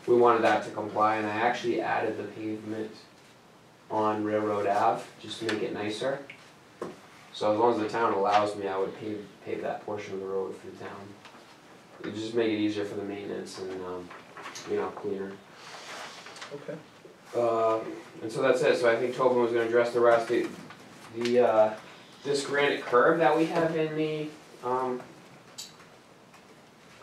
we wanted that to comply, and I actually added the pavement on Railroad Ave, just to make it nicer. So as long as the town allows me, I would pave, pave that portion of the road for the town. It'd just make it easier for the maintenance and, um, you know, cleaner. Okay. Uh, and so that's it, so I think Tobin was gonna address the rest, the, the, uh, this granite curb that we have in the, um,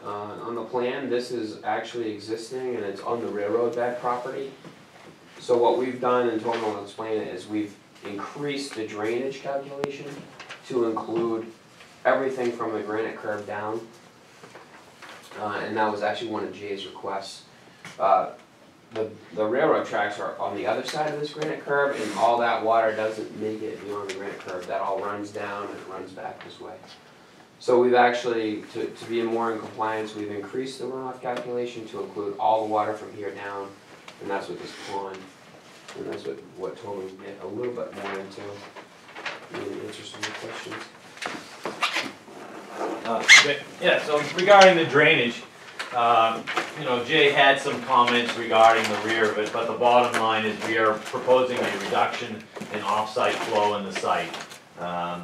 uh, on the plan, this is actually existing and it's on the railroad bed property. So what we've done, and Tobin will explain it, is we've increased the drainage calculation to include everything from the granite curb down. Uh, and that was actually one of Jay's requests. Uh, the, the railroad tracks are on the other side of this granite curb, and all that water doesn't make it beyond the granite curb, that all runs down and runs back this way. So we've actually, to, to be more in compliance, we've increased the runoff calculation to include all the water from here down, and that's what this pond, and that's what, what Tobin will get a little bit more into. Some more questions. Uh, okay, Yeah, so regarding the drainage, um, you know, Jay had some comments regarding the rear of it, but the bottom line is we are proposing a reduction in off-site flow in the site. Um, uh,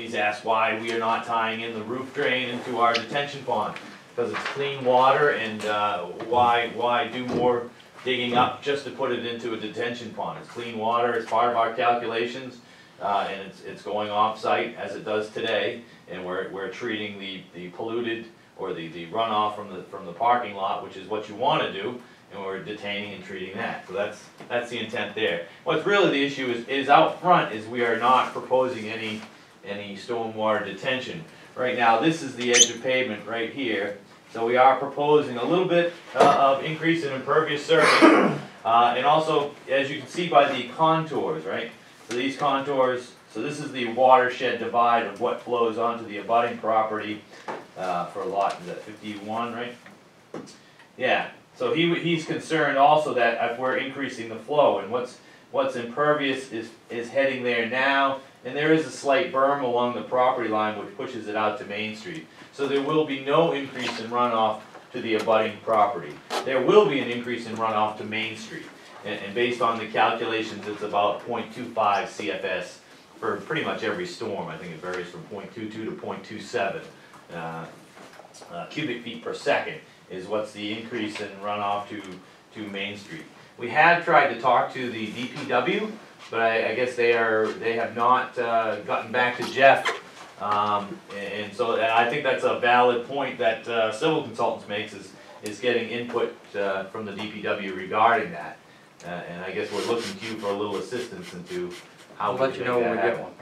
he's asked why we are not tying in the roof drain into our detention pond, because it's clean water and uh, why, why do more digging up just to put it into a detention pond? It's clean water, it's part of our calculations, uh, and it's, it's going off-site as it does today and we're, we're treating the, the polluted or the, the runoff from the, from the parking lot, which is what you wanna do, and we're detaining and treating that, so that's, that's the intent there. What's really the issue is, is out front is we are not proposing any, any stormwater detention. Right now, this is the edge of pavement right here, so we are proposing a little bit uh, of increase in impervious surface. Uh, and also, as you can see by the contours, right, so these contours so this is the watershed divide of what flows onto the abutting property, uh, for lot, is that fifty-one, right? Yeah, so he, he's concerned also that if we're increasing the flow, and what's, what's impervious is, is heading there now, and there is a slight berm along the property line which pushes it out to Main Street. So there will be no increase in runoff to the abutting property. There will be an increase in runoff to Main Street, and, and based on the calculations, it's about 0.25 CFS for pretty much every storm, I think it varies from 0.22 to 0.27 uh, uh, cubic feet per second is what's the increase in runoff to, to Main Street. We have tried to talk to the DPW, but I, I guess they are, they have not, uh, gotten back to Jeff. Um, and so, and I think that's a valid point that, uh, Civil Consultants makes is, is getting input, uh, from the DPW regarding that. Uh, and I guess we're looking to you for a little assistance into how I'll we let you know when that we get happen.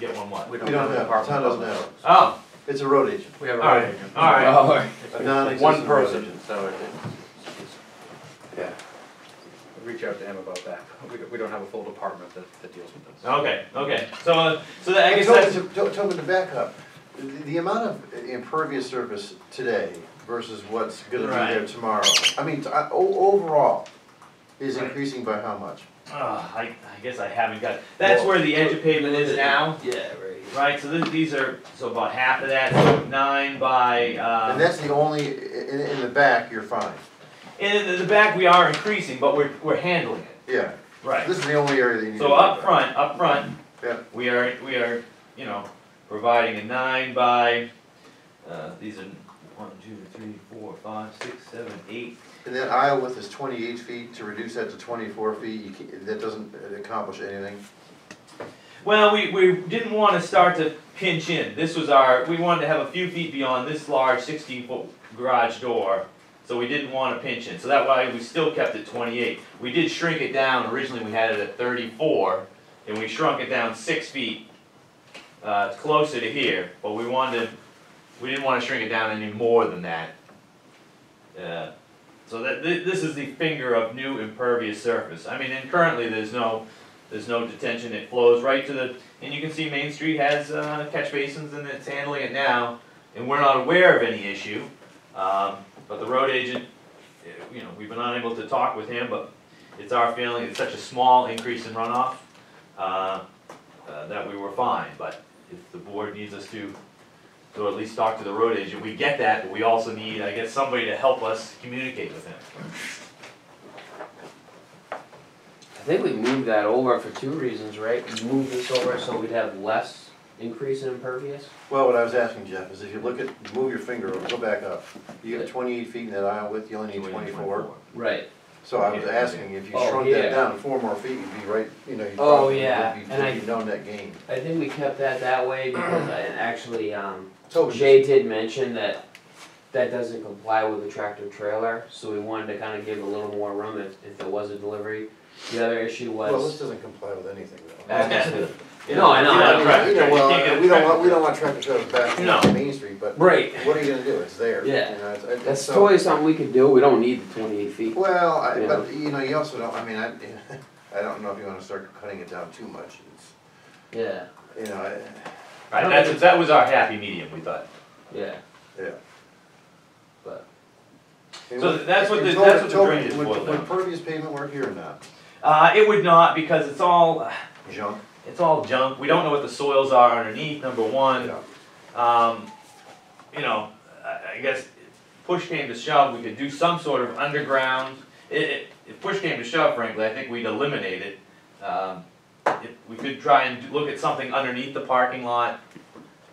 Get one what? We We don't have, town doesn't have, Oh, it's a road agent, We have a All right, road agent. all right. Oh, a non-existent One road person, agent. so it, it's, yeah. Reach out to him about that. We don't, we don't have a full department that, that deals with this. okay, okay, so, uh, so that, I guess Tell me that's, to- tell- Tell me to back up, the, the amount of impervious surface today versus what's gonna be there tomorrow, I mean, t- I- o- overall, is Right. increasing by how much? uh, I, I guess I haven't got, that's where the edge of pavement is now, Yeah, right. right, so this, these are, so about half of that, so nine by, And uh, that's the only, in, in the back, you're fine, in the back, we are increasing, but we're, we're handling it, yeah, right. this is the only area that you need. So up front, up front, Yeah. we are, we are, you know, providing a nine by, uh, these are one, two, three, four, five, six, seven, eight. And that aisle width is twenty-eight feet, to reduce that to twenty-four feet, you can't, that doesn't accomplish anything. Well, we, we didn't wanna start to pinch in, this was our, we wanted to have a few feet beyond this large sixteen foot garage door. So we didn't wanna pinch in, so that why we still kept it twenty-eight. We did shrink it down, originally we had it at thirty-four, and we shrunk it down six feet, uh, closer to here, but we wanted, we didn't wanna shrink it down any more than that. Uh, so that, thi- this is the finger of new impervious surface, I mean, and currently there's no, there's no detention, it flows right to the, and you can see Main Street has, uh, catch basins and it's handling it now, and we're not aware of any issue. Um, but the road agent, you know, we've been unable to talk with him, but it's our feeling, it's such a small increase in runoff, uh, uh, that we were fine, but if the board needs us to, to at least talk to the road agent, we get that, but we also need, I guess, somebody to help us communicate with him. I think we moved that over for two reasons, right? We moved this over so we'd have less increase in impervious. Well, what I was asking Jeff is if you look at, move your finger, over, go back up. You get twenty-eight feet in that aisle width, you only need twenty-four. Right. So I was asking, if you Oh, shrunk yeah. that down to four more feet, you'd be right, you know, you'd Oh, probably, yeah, would be, and I- would be no net gain. I think we kept that that way because I actually, um, So Jay did mention that that doesn't comply with the tractor trailer, so we wanted to kind of give a little more room if, if there was a delivery. The other issue was Well, this was. doesn't comply with anything though. Obviously- No, I know, You I know, know. tractor You know, trailer, you can't well, get a we don't want, tractor we don't want tractor trailers back No. on Main Street, but Right, what are you gonna do? It's there. Yeah. You know, it's- it's- that's so- totally something we could do, we don't need the twenty-eight feet. Well, I, but, you know, you also don't, I mean, I, I don't know if you wanna start cutting it down too much. It's, Yeah, you know, I, Right, that's, that was our happy medium, we thought. yeah, yeah. but, So that's what the- And that's what the total- drainage would- boiled Would down. pervious pavement work here or not? Uh, it would not, because it's all, Junk? It's all junk, we don't know what the soils are underneath, number one. Yeah. Um, you know, I, I guess push came to shove, we could do some sort of underground. It, it, if push came to shove, frankly, I think we'd eliminate it. Um, if, we could try and do- look at something underneath the parking lot.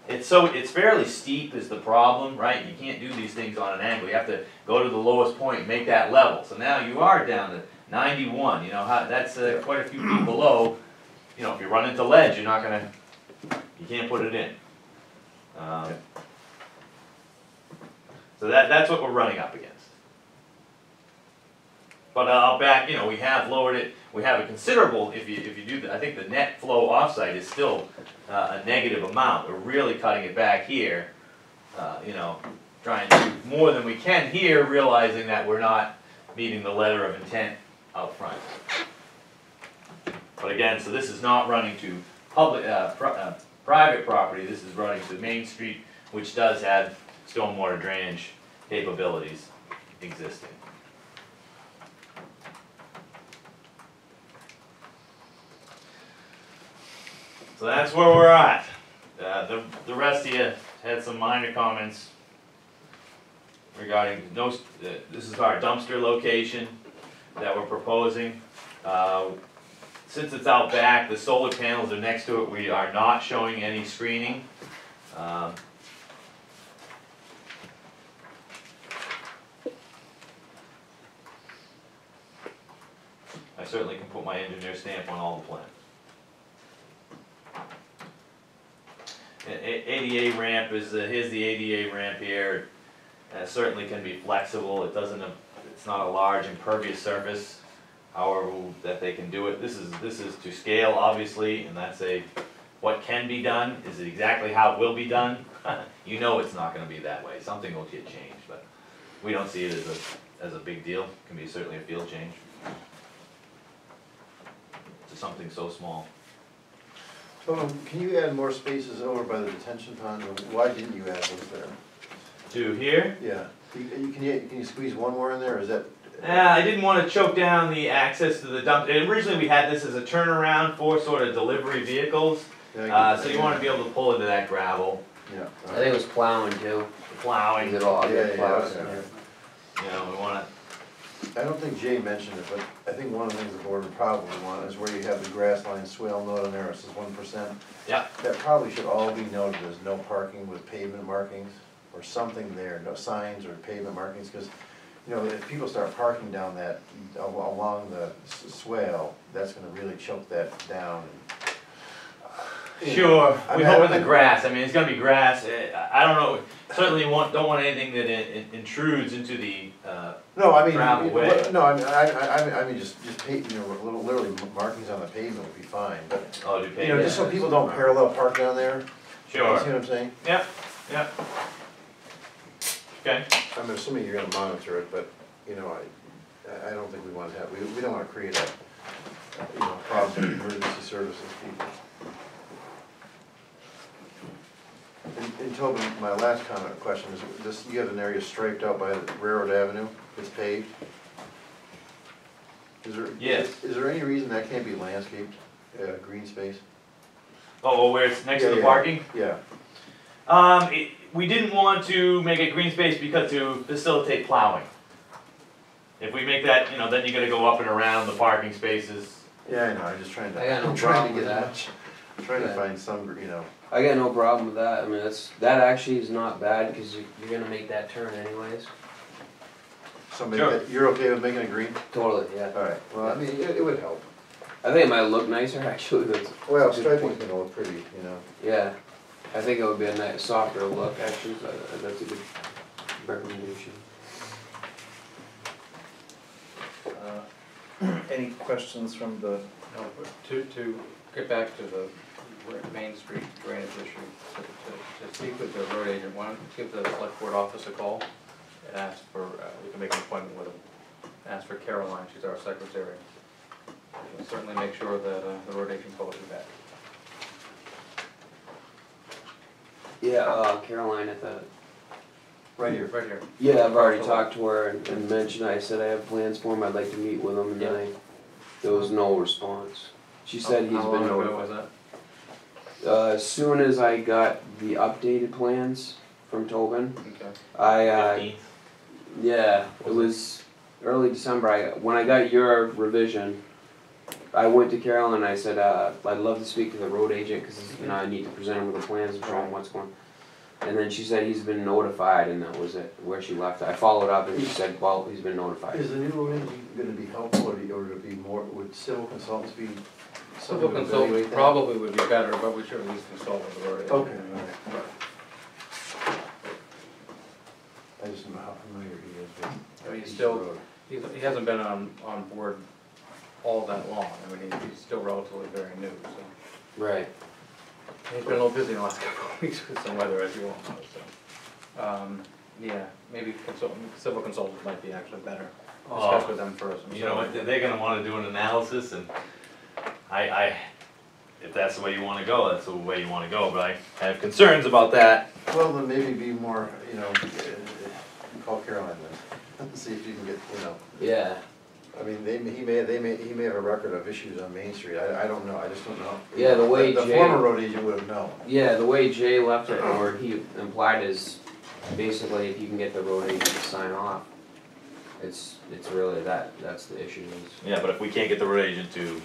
It's so, it's fairly steep is the problem, right? You can't do these things on an angle, you have to go to the lowest point, and make that level. So now you are down to ninety-one, you know, how, that's uh, quite a few feet below. You know, if you run into ledge, you're not gonna, you can't put it in. Um, So that, that's what we're running up against. But I'll back, you know, we have lowered it, we have a considerable, if you, if you do, I think the net flow offsite is still uh, a negative amount. We're really cutting it back here, uh, you know, trying to do more than we can here, realizing that we're not meeting the letter of intent out front. But again, so this is not running to public, uh, uh, private property, this is running to Main Street, which does have stormwater drainage capabilities existing. So that's where we're at. Uh, the, the rest of you had some minor comments regarding no, uh, this is our dumpster location that we're proposing. Uh, Since it's out back, the solar panels are next to it, we are not showing any screening. Um, I certainly can put my engineer stamp on all the plans. ADA ramp is, uh, here's the ADA ramp here. Uh, certainly can be flexible, it doesn't, it's not a large impervious surface. However, that they can do it, this is, this is to scale, obviously, and that's a, what can be done, is it exactly how it will be done? You know it's not gonna be that way, something will get changed, but we don't see it as a, as a big deal, can be certainly a field change. To something so small. So, um, can you add more spaces over by the detention pond, or why didn't you add those there? To here, Yeah, you, you- can you, can you squeeze one more in there, or is that? Yeah, I didn't want to choke down the access to the dump. and Originally, we had this as a turnaround for sort of delivery vehicles. Yeah, Uh, so you want to be able to pull into that gravel, Yeah. I think it was plowing too. plowing. Is it all, Yeah, yeah, yeah, plows yeah. there. You know, we want to. I don't think Jay mentioned it, but I think one of the things the board would probably want is where you have the grass line swale note on there, it says one percent. Yeah. That probably should all be noted as no parking with pavement markings, or something there, no signs or pavement markings, cause, you know, if people start parking down that, al- along the s- swale, that's gonna really choke that down and. Sure, I we mean, hope I- in the grass. I mean, it's gonna be grass. eh, I I don't know. certainly want, don't want anything that in- in- intrudes into the, uh, No, I mean, Gravel way. no, I mean, I, I, I mean- I mean, just, just pa, you know, little, literally markings on the pavement would be fine, but, oh, do you pay. know, just so people don't parallel park down there. You Sure, See what I'm saying? yeah, yeah. Okay, I'm assuming you're gonna monitor it, but, you know, I, I don't think we wanna have, we, we don't wanna create a, you know, problem for emergency services people. And, and Tobin, my last comment, question is, this, you have an area striped out by Railroad Avenue, it's paved? Is there? Yes. Is there any reason that can't be landscaped, uh, green space? oh, well, where it's next to Yeah, the yeah. parking? Yeah, Um, it, we didn't want to make it green space because to facilitate plowing. If we make that, you know, then you gotta go up and around the parking spaces. yeah, I know, I'm just trying to, I got no I'm trying problem to with get as that. much, I'm trying to Yeah. find some, you know, I got no problem with that, I mean, that's, that actually is not bad, cause you, you're gonna make that turn anyways. somebody, Sure. that- you're okay with making it green? Totally, yeah. Alright, well, I mean, it, it would help. I think it might look nicer, actually, that's, Well, That's a good striping's gonna look pretty, you know. yeah. I think it would be a nice, softer look, actually, so that's a good recommendation. Uh, Any questions from the, No, but to, to get back to the Main Street drainage issue, to, to, to speak with the road agent, why don't you give the select board office a call and ask for, uh, you can make an appointment with them. Ask for Caroline, she's our secretary. And Certainly make sure that, uh, the road agent calls you back. Yeah, uh, Caroline at the, Right here. Right here. yeah, I've already talked to her and, and mentioned, I said I have plans for him, I'd like to meet with him, and then I, there was no response. She said he's been How long ago was that? Uh, as soon as I got the updated plans from Tobin, Okay. I, uh, Fifteenth. yeah, it was early December, I, when I got your revision, I went to Carolyn and I said, uh, I'd love to speak to the road agent, cause, you know, I need to present him with the plans and show him what's going. On. And then she said he's been notified, and that was it, where she left. I followed up and she said, well, he's been notified. Is the new road agent gonna be helpful, or, be- or would be more, would civil consultants be? Civil something consultant probably would be better, but we should at least consult with the road agent. Okay, alright. I just don't know how familiar he is with. I mean, he's still- road. He's, he hasn't been on, on board all that long, I mean, he's still relatively very new, so. Right. He's been a little busy in the last couple of weeks with some weather, as you all know, so. Um, yeah, maybe consult, civil consultants might be actually better, discuss with them first. and You know what, so- they're gonna wanna do an analysis and I, I, if that's the way you wanna go, that's the way you wanna go, but I have concerns about that. Well, then maybe be more, you know, uh, call Caroline then, see if you can get, you know, Yeah. I mean, they, he may, they may, he may have a record of issues on Main Street, I, I don't know, I just don't know. Yeah, the way The Jay- former road agent would have known. Yeah, the way Jay left it, or he implied is basically if you can get the road agent to sign off, it's, it's really that, that's the issue is. Yeah, but if we can't get the road agent to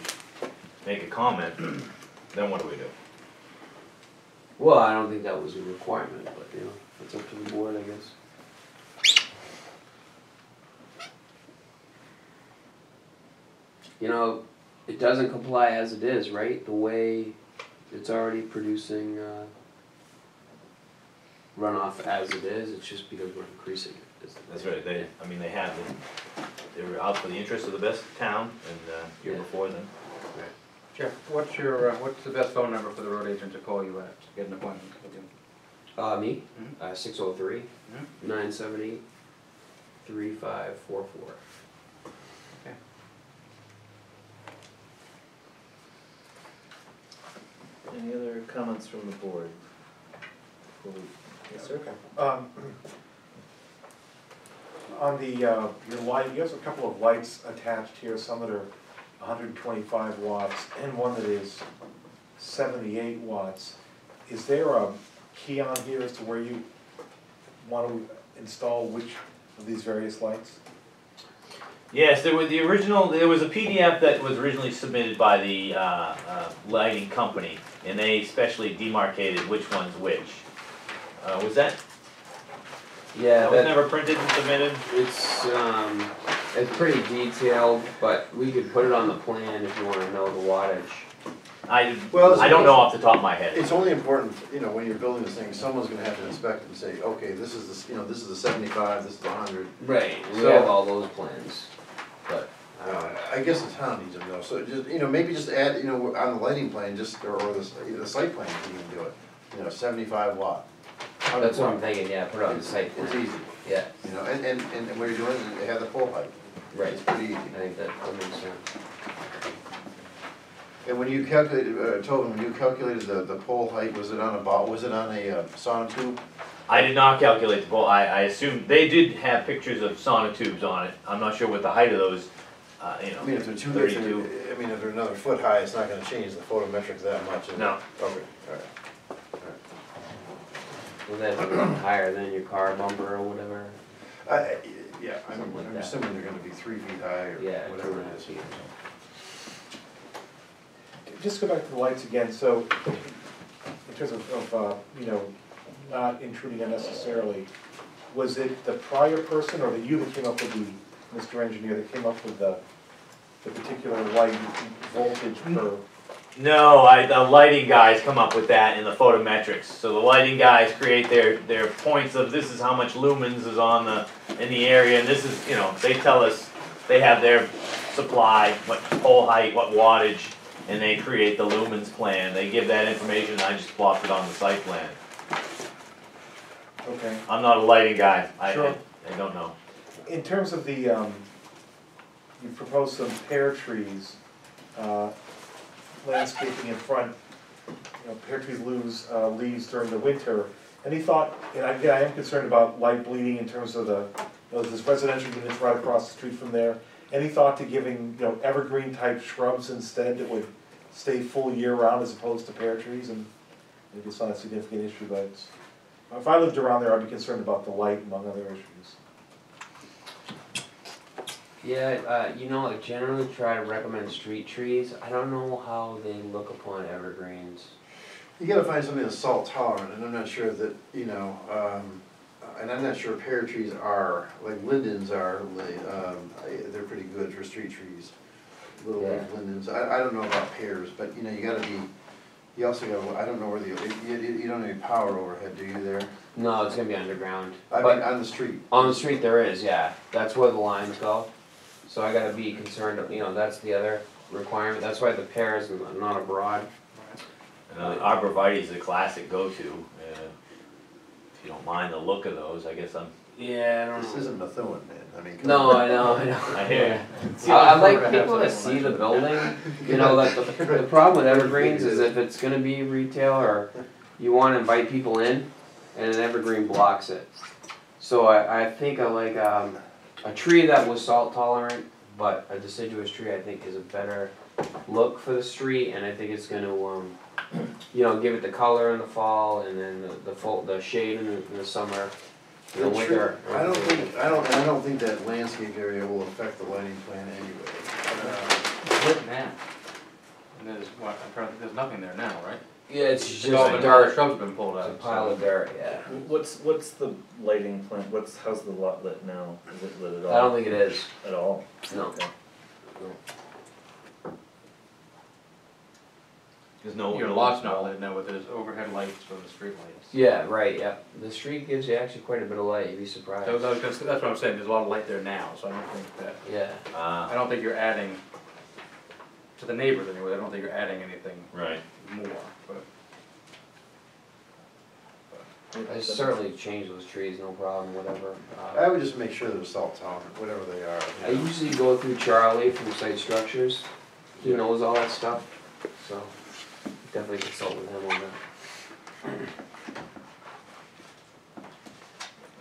make a comment, then what do we do? Well, I don't think that was a requirement, but you know, it's up to the board, I guess. You know, it doesn't comply as it is, right? The way it's already producing, uh, runoff as it is, it's just because we're increasing it. It's- That's right, they, I mean, they have, they, they were out for the interest of the best town and, uh, year Yeah. before then. Jeff, what's your, uh, what's the best phone number for the road agent to call you at, to get an appointment with you? Uh, me, Mhm. uh, six oh three, Mhm. nine seven eight, three five four four. Any other comments from the board? Before we- Yes, sir? Um, On the, uh, your light, you have a couple of lights attached here, some that are hundred and twenty-five watts and one that is seventy-eight watts. Is there a key on here as to where you want to install which of these various lights? Yes, there was the original, there was a PDF that was originally submitted by the, uh, uh, lighting company, and they specially demarcated which one's which. Uh, was that, Yeah, that was that, never printed and submitted? it's, um, it's pretty detailed, but we could put it on the plan if you wanna know the wattage. I, Well, I don't know off the top of my head. It's only important, you know, when you're building this thing, someone's gonna have to inspect it and say, okay, this is the, you know, this is the seventy-five, this is the hundred. Right, we So- have all those plans, but, I don't Uh. I guess the town needs to know, so just, you know, maybe just add, you know, on the lighting plan, just, or, or the, s- the site plan, if you can do it. You know, seventy-five watt. 100 That's what I'm thinking, yeah, put it on the site It's plan, easy, yeah, you know, and, and, and what you're doing is they have the pole height. right, It's pretty easy. I think that, that makes sense. And when you calculated, uh, Tobin, when you calculated the, the pole height, was it on a ball, was it on a uh, sonotube? I did not calculate the pole, I, I assumed, they did have pictures of sonotubes on it, I'm not sure what the height of those, uh, you know, I mean, if they're two, if thirty-two. they're, I mean, if they're another foot high, it's not gonna change the photometrics that much. is it? No. Okay, alright. Well, that's a lot higher than your car bumper or whatever, I, I- yeah, I'm, Something like I'm that. assuming they're gonna be three feet high or yeah, two whatever and a it half is. feet. Just go back to the lights again, so in terms of, of, uh, you know, not intruding unnecessarily, was it the prior person or the you that came up with the, Mr. Engineer, that came up with the, the particular light voltage hmm. per? No, I, the lighting guys come up with that in the photometrics, so the lighting guys create their, their points of this is how much lumens is on the, in the area, and this is, you know, they tell us, they have their supply, what pole height, what wattage, and they create the lumens plan, they give that information, and I just plot it on the site plan. Okay. I'm not a lighting guy, I, I, Sure. I don't know. In terms of the, um, you proposed some pear trees, uh, landscaping in front. You know, pear trees lose, uh, leaves during the winter. Any thought, and I, yeah, I am concerned about light bleeding in terms of the, you know, there's residential units right across the street from there. Any thought to giving, you know, evergreen type shrubs instead that would stay full year round as opposed to pear trees and maybe it's not a significant issue, but if I lived around there, I'd be concerned about the light among other issues. Yeah, uh, you know, I generally try to recommend street trees, I don't know how they look upon evergreens. You gotta find something that's salt tolerant, and I'm not sure that, you know, um, and I'm not sure pear trees are, like lindens are, like, um, they're pretty good for street trees. Little Yeah. lindens, I, I don't know about pears, but, you know, you gotta be, you also gotta, I don't know where the, you, you, you don't have any power overhead, do you there? No, it's gonna be underground, I mean, but on the street. on the street there is, yeah, that's where the lines go. So I gotta be concerned, you know, that's the other requirement, that's why the pear is not a broad. And uh, arborvitae is a classic go-to, uh, if you don't mind the look of those, I guess I'm, Yeah, I This don't know. isn't Methuen, man, I mean. come No, on. I know, I know. I hear I, I like people to see the building, you know, like, the, the problem with evergreens is if it's gonna be retail or you wanna invite people in, and an evergreen blocks it. So I, I think I like, um, a tree that was salt tolerant, but a deciduous tree I think is a better look for the street, and I think it's gonna, um, you know, give it the color in the fall, and then the, the full, the shade in the, in the summer, in the The tree- winter. I don't think, I don't, I don't think that landscape area will affect the lighting plan anyway. Uh, Lit now. And there's, what, I'm trying to there's nothing there now, right? Yeah, it's just It's all been- dirt, Shrubs been pulled it's a out. pile so- of dirt, yeah. What's, what's the lighting plan, what's, how's the lot lit now? Is it lit at all? I don't think it is, At all? no. Okay. there's no. Your no- lot's not lit now, but there's overhead lights for the street lights. Yeah, right, yeah. The street gives you actually quite a bit of light, you'd be surprised. That was, I was gonna say- that's what I'm saying, there's a lot of light there now, so I don't think that, Yeah, Ah, I don't think you're adding, to the neighbors anyway, I don't think you're adding anything right. More, but. I certainly change those trees, no problem, whatever. I Uh, would just make sure they're salt tolerant, whatever they are. I you know. usually go through Charlie from Site Structures, he knows all that stuff, so definitely consult with him on that.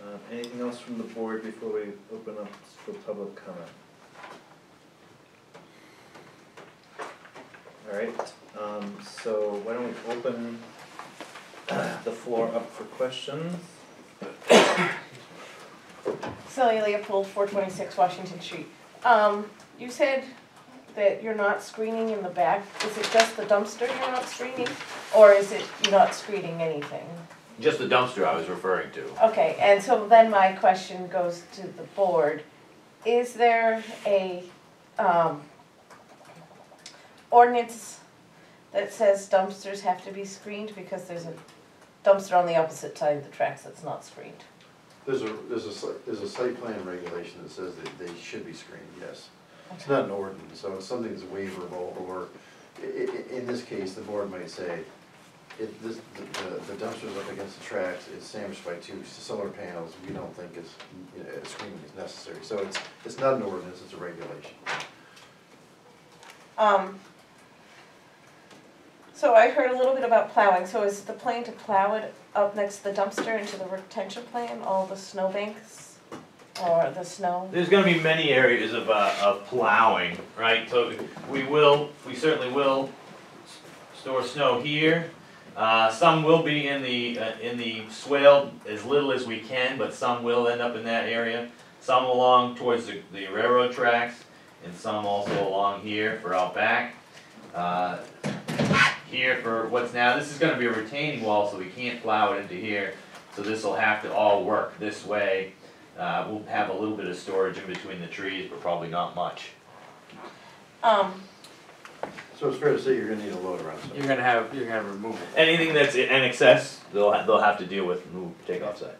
Uh, anything else from the board before we open up for public comment? Alright, um, so why don't we open the floor up for questions? Celia Leopold, four twenty-six Washington Street. Um, you said that you're not screening in the back, is it just the dumpster you're not screening? Or is it you're not screening anything? Just the dumpster I was referring to. Okay, and so then my question goes to the board. Is there a, um, ordinance that says dumpsters have to be screened because there's a dumpster on the opposite side of the tracks that's not screened. There's a, there's a, there's a site plan regulation that says that they should be screened, yes. It's not an ordinance, so it's something that's waiverable, or i- i- in this case, the board might say, if this, the, the dumpster's up against the tracks, it's sandwiched by two solar panels, we don't think it's, you know, screening is necessary. So it's, it's not an ordinance, it's a regulation. Um, so I heard a little bit about plowing, so is the plan to plow it up next to the dumpster into the retention plan, all the snowbanks? Or the snow? There's gonna be many areas of, uh, of plowing, right, so we will, we certainly will store snow here. Uh, some will be in the, uh, in the swale, as little as we can, but some will end up in that area. Some along towards the, the railroad tracks, and some also along here for out back. Uh, here for what's now, this is gonna be a retaining wall, so we can't plow it into here. So this'll have to all work this way. Uh, we'll have a little bit of storage in between the trees, but probably not much. Um, So it's fair to say you're gonna need a load around You're gonna have, you're gonna have removal. Anything that's in excess, they'll, ha- they'll have to deal with, move, take offsite.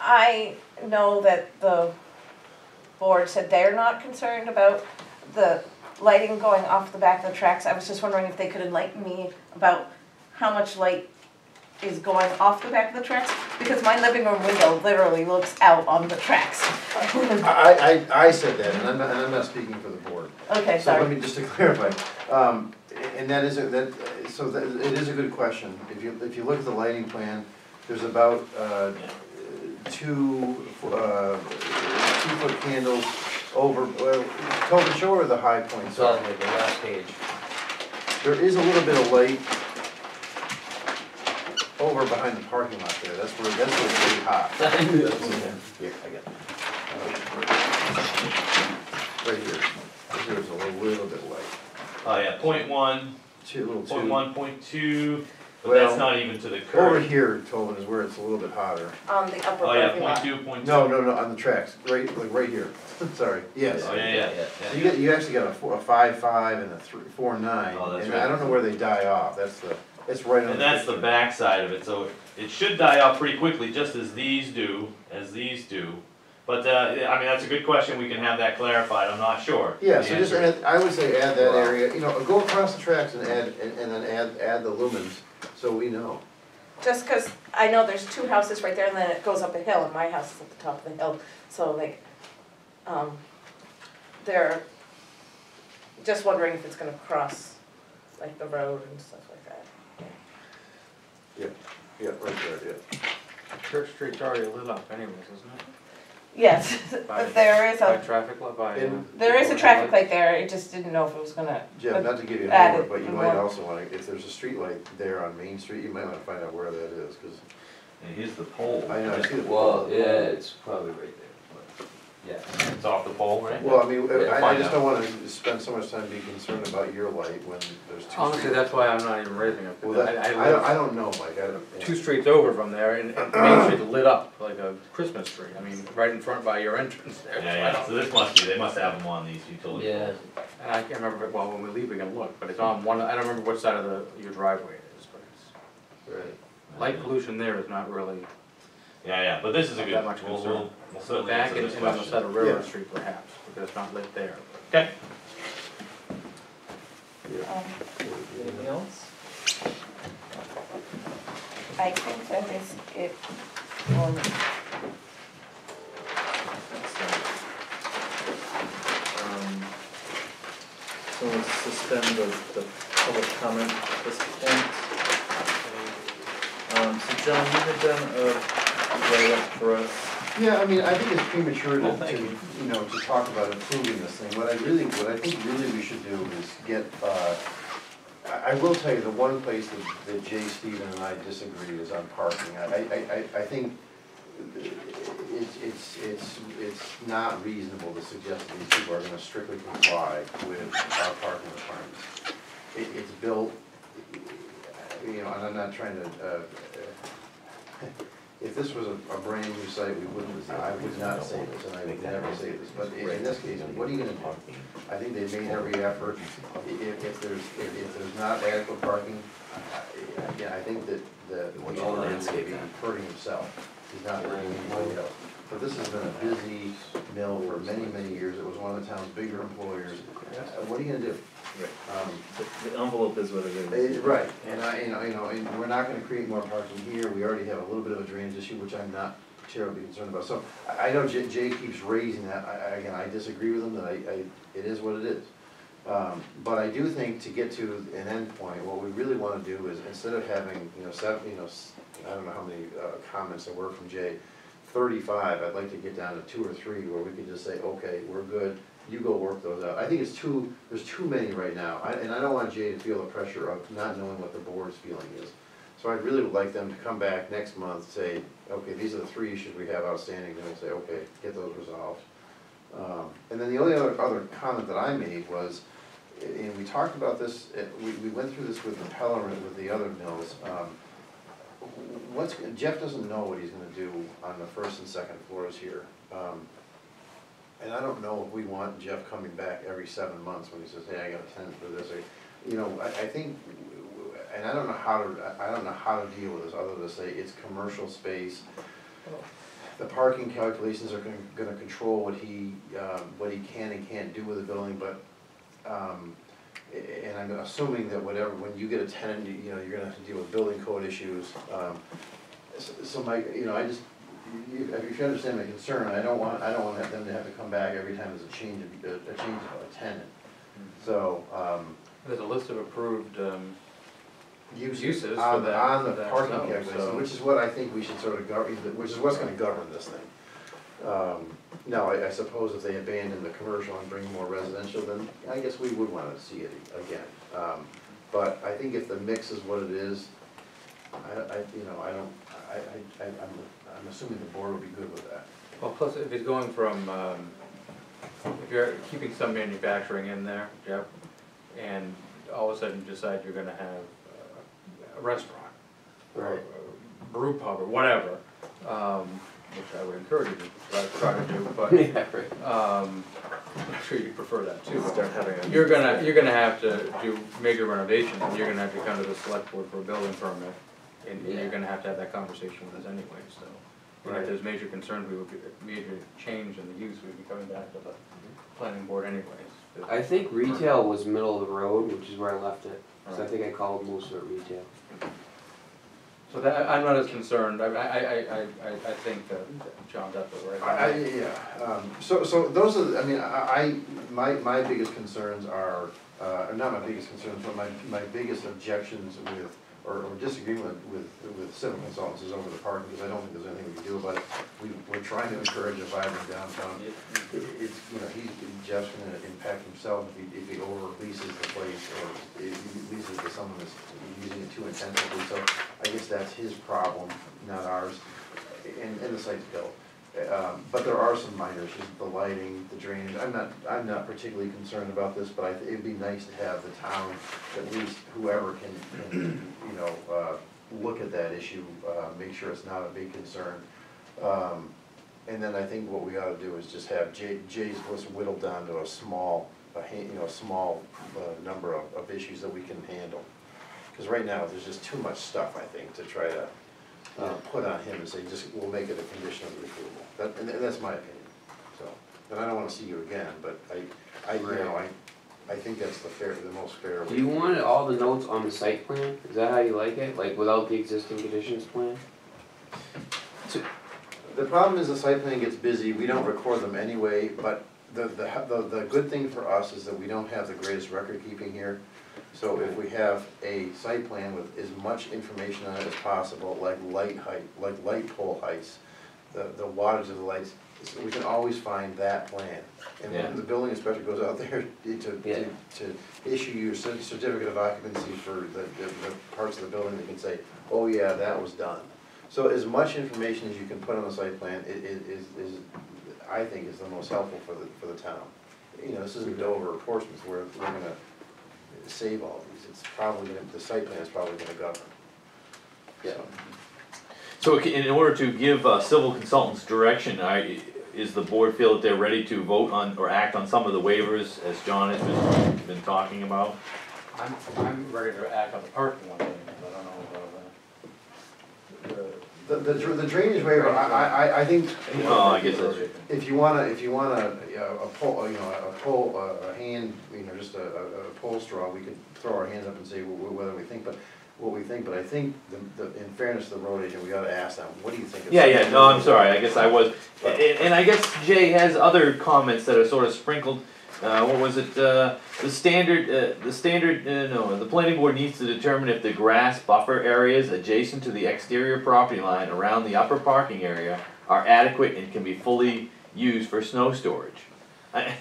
I know that the board said they're not concerned about the lighting going off the back of the tracks. I was just wondering if they could enlighten me about how much light is going off the back of the tracks, because my living room window literally looks out on the tracks. I, I, I said that, and I'm not, and I'm not speaking for the board. Okay, So let me, just to clarify, um, and that is, a that, so that, it is a good question. If you, if you look at the lighting plan, there's about, uh, two, uh, two-foot candles over, well, Tobin, show her the high points are. the the last page. There is a little bit of light over behind the parking lot there, that's where, that's where it's really hot. Here, I got it. Right here, there's a little, little bit of light. Oh yeah, point one, Two, little point two. one, point two, but that's Well, not even to the Over here, Tobin, is where it's a little bit hotter. On the upper Oh yeah, parking point lot. two, point two. No, no, no, on the tracks, right, like right here, sorry, yes. Oh, yeah, yeah, So you yeah. get, you actually got a four, a five, five and a three, four, nine, Oh, that's and right. I don't know where they die off, that's the, it's right on. And that's the back side of it, so it should die off pretty quickly, just as these do, as these do. But, uh, yeah, I mean, that's a good question, we can have that clarified, I'm not sure. Yeah, the so just answer. add, I would say add that area, you know, go across the tracks and add, and, and then add, add the lumens, so we know. Just because I know there's two houses right there and then it goes up a hill and my house is at the top of the hill, so like, um, they're, just wondering if it's gonna cross like the road and stuff like that. Yeah, yeah, right there, yeah. Church Street's already lit up anyways, isn't it? Yes, By- there is By a, traffic light, by. uh, And- there is a traffic light there, I just didn't know if it was gonna, Jim, not to give you Add a it but you might one. also wanna, if there's a street light there on Main Street, you might wanna find out where that is, cause And here's the pole. I know, I see the. Well, yeah, it's probably right there, but, yeah. It's off the pole, right? Well, I mean, Yeah, I, I find just out. don't wanna spend so much time being concerned about your light when there's two Honestly, streets. that's why I'm not even raising it. Well, that, I- I, I don't, I live don't know, Mike, I don't. yeah. two streets over from there and, and Main Street's lit up like a Christmas tree. I mean, right in front by your entrance there. so I Yeah, yeah, don't- so this must be, they must have them on these utility Yeah. poles. And I can't remember, well, when we leave, we can look, but it's on one, I don't remember which side of the, your driveway it is, but it's, Right. light pollution there is not really, Yeah, yeah, but this is a Not good, that much we'll, concern. We'll, we'll certainly back answer and this and on the question. side of Railroad Yeah. Street perhaps, because it's not lit there. Okay. um, Anything else? I think that is it for Um, So let's suspend the, the public comment at this point. Um, so John, you had done a write-up for us. Yeah, I mean, I think it's premature to, Well, to, you. you know, to talk about improving this thing. What I really, what I think really we should do is get, uh, I, I will tell you, the one place that, that Jay, Stephen, and I disagree is on parking. I, I, I, I think it's, it's, it's, it's not reasonable to suggest that these people are gonna strictly comply with our parking requirements. It, it's built, you know, and I'm not trying to, uh, if this was a, a brand new site, we wouldn't, I would not say this, and I would never say this, but in, in this case, what are you gonna do? I think they made every effort, I- if, if there's, if, if there's not adequate parking, I- I- again, I think that the, the owner would be hurting himself, he's not hurting anybody else. But this has been a busy mill for many, many years, it was one of the town's bigger employers, Uh, what are you gonna do? Right. Um, The- envelope is what it is. Eh, Right, and I, you know, you know, and we're not gonna create more parking here, we already have a little bit of a drainage issue, which I'm not terribly concerned about. So, I, I know Jay, Jay keeps raising that, I, I, again, I disagree with him, that I, I, it is what it is. Um, but I do think to get to an end point, what we really wanna do is, instead of having, you know, seven, you know, s- I don't know how many, uh, comments there were from Jay, thirty-five, I'd like to get down to two or three, where we could just say, okay, we're good, you go work those out. I think it's too, there's too many right now, I, and I don't want Jay to feel the pressure of not knowing what the board's feeling is. So I'd really would like them to come back next month, say, okay, these are the three issues we have outstanding, and we'll say, okay, get those resolved. Um, and then the only other, other comment that I made was, and we talked about this, we, we went through this with the Peller with the other mills. um, What's, Jeff doesn't know what he's gonna do on the first and second floors here. Um, And I don't know if we want Jeff coming back every seven months when he says, hey, I got a tenant for this, or, you know, I, I think, and I don't know how to, I don't know how to deal with this, other than to say it's commercial space. The parking calculations are gonna, control what he, um, what he can and can't do with the building, but, um, and I'm assuming that whatever, when you get a tenant, you, you know, you're gonna have to deal with building code issues. Um, So, so my, you know, I just, you, if you understand my concern, I don't want, I don't want them to have to come back every time there's a change of, a a change of a tenant. So, um, There's a list of approved, um, uses Uses for on, the- that- on the that parking zone, calculation, so- which is what I think we should sort of govern, which is what's gonna govern this thing. Um, Now, I, I suppose if they abandon the commercial and bring more residential, then I guess we would wanna see it again. Um, But I think if the mix is what it is, I, I, you know, I don't, I, I, I- I'm, I'm assuming the board would be good with that. well, plus if it's going from, um, if you're keeping some manufacturing in there, Jeff, and all of a sudden you decide you're gonna have uh, a restaurant, or Right. a brew pub, or whatever, um, which I would encourage you to try to do, but, Yeah, right. um, I'm sure you prefer that too. Start having a. You're gonna, you're gonna have to do major renovations, and you're gonna have to come to the select board for a building permit, and and Yeah. you're gonna have to have that conversation with us anyway, so. And Right. if there's major concerns, we would be, major change in the use, we'd be coming back to the planning board anyways. I think retail was middle of the road, which is where I left it, cause I think I called most of it retail. So that, I'm not as concerned, I, I, I, I, I I think that John up the right. I, I, yeah, um, so, so those are, I mean, I, I, my, my biggest concerns are, uh, not my biggest concerns, but my, my biggest objections with, or, or disagreement with, with civil consultants is over the parking, because I don't think there's anything we can do about it. We, we're trying to encourage a vibrant downtown. It- It's, you know, he, Jeff's gonna impact himself if he, if he over leases the place, or if he leases to someone that's using it too intensively, so I guess that's his problem, not ours, and, and the site's built. Um, but there are some minor issues, the lighting, the drainage, I'm not, I'm not particularly concerned about this, but I, thi- it'd be nice to have the town, at least whoever can, can, you know, uh, look at that issue, uh, make sure it's not a big concern. Um, and then I think what we ought to do is just have Jay, Jay's list whittled down to a small, a, ha- you know, a small, uh, number of, of issues that we can handle. Cause right now, there's just too much stuff, I think, to try to, uh, put on him and say, just, we'll make it a condition of the approval. That, and and that's my opinion, so, and I don't wanna see you again, but I, I, you know, I, I think that's the fair, the most fair way. Do you want all the notes on the site plan? Is that how you like it? Like without the existing conditions plan? The problem is the site plan gets busy, we don't record them anyway, but the, the, the, the good thing for us is that we don't have the greatest record keeping here. So if we have a site plan with as much information on it as possible, like light height, like light pole heights, the, the wattage of the lights, we can always find that plan. And Yeah. when the building inspector goes out there to, to, Yeah. to issue your cer- certificate of occupancy for the, the, the parts of the building, they can say, oh yeah, that was done. So as much information as you can put on the site plan, i- i- is, is, I think is the most helpful for the, for the town. You know, this isn't Dover or Portsmouth where we're gonna save all these, it's probably gonna, the site plan is probably gonna govern. Yeah. So, So in in order to give uh, civil consultants direction, I, is the board feel that they're ready to vote on or act on some of the waivers as John has been, been talking about? I'm, I'm ready to act on the parking one, but I don't know about The, the the drainage waiver, I, I, I- think. Well, I guess that's, If you wanna, if you wanna, you know, a pole, you know, a pole, a- a hand, you know, just a, a a pole straw, we could throw our hands up and say wh- whether we think, but, what we think, but I think, the, the, in fairness to the road agent, we gotta ask them, what do you think? of yeah, yeah, no, I'm sorry, I guess I was, and, and I guess Jay has other comments that are sort of sprinkled. Uh, what was it, uh, the standard, uh, the standard, uh, no, the planning board needs to determine if the grass buffer areas adjacent to the exterior property line around the upper parking area are adequate and can be fully used for snow storage. I,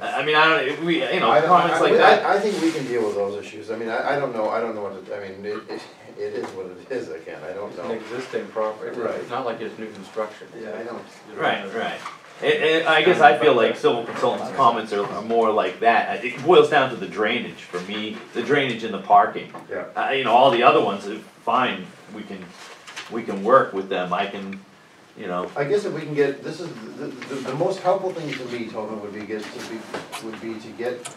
I mean, I don't, we, you know, I don't- comments I- like I- that. I think we can deal with those issues, I mean, I, I don't know, I don't know what, to- I mean, it, it, it is what it is, again, I don't that. It's an know. existing property, Right. it's not like it's new construction. Yeah, I know. Right, right. And, and I guess I feel like civil consultants' comments are, are more like that. It boils down to the drainage for me, the drainage and the parking. Yeah. Uh, you know, all the other ones, uh, fine, we can, we can work with them. I can, you know, I guess if we can get, this is, the, the, the most helpful thing to me, Tobin, would be get, to be, would be to get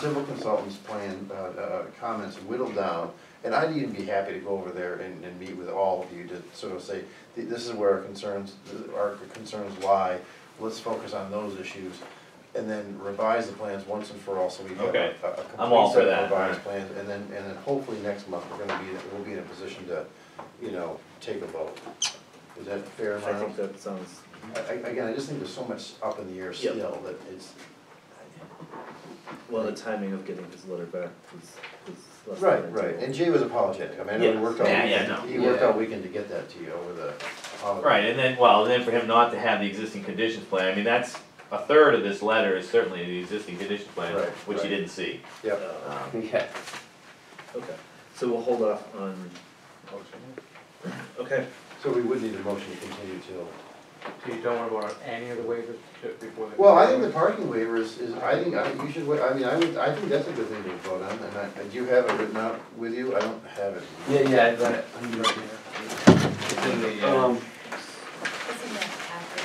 civil consultants' plan, uh, uh, comments whittled down. And I'd even be happy to go over there and, and meet with all of you to sort of say, th- this is where our concerns, our concerns lie. Let's focus on those issues and then revise the plans once and for all, so we have a, Okay. a I'm all complete for set of that, revised plans. And then, and then hopefully next month, we're gonna be, we'll be in a position to, you know, take a vote. Is that fair, I Myron? think that sounds, I, I- again, I just think there's so much up in the air Yep. still that it's. well, the timing of getting his letter back was, was less Right, than right, and Jay was apologetic, I mean, I know he Yeah. worked all Yeah, yeah, weekend, no. he worked Yeah. all weekend to get that to you over the holiday. right, and then, well, and then for him not to have the existing conditions plan, I mean, that's, a third of this letter is certainly the existing conditions plan, Right, which he right. didn't see. Yep, Uh, Um, Yeah. Okay, so we'll hold off on, okay, so we would need a motion to continue till. So you don't wanna vote on any of the waivers ju- before the. Well, I think the parking waiver is, is, I think, I you should, wa- I mean, I would, I think that's a good thing to vote on, and I, do you have it written out with you? I don't have it. Yeah, yeah, I got it. I'm right here. It's in the, uh, Um, It's in the packet.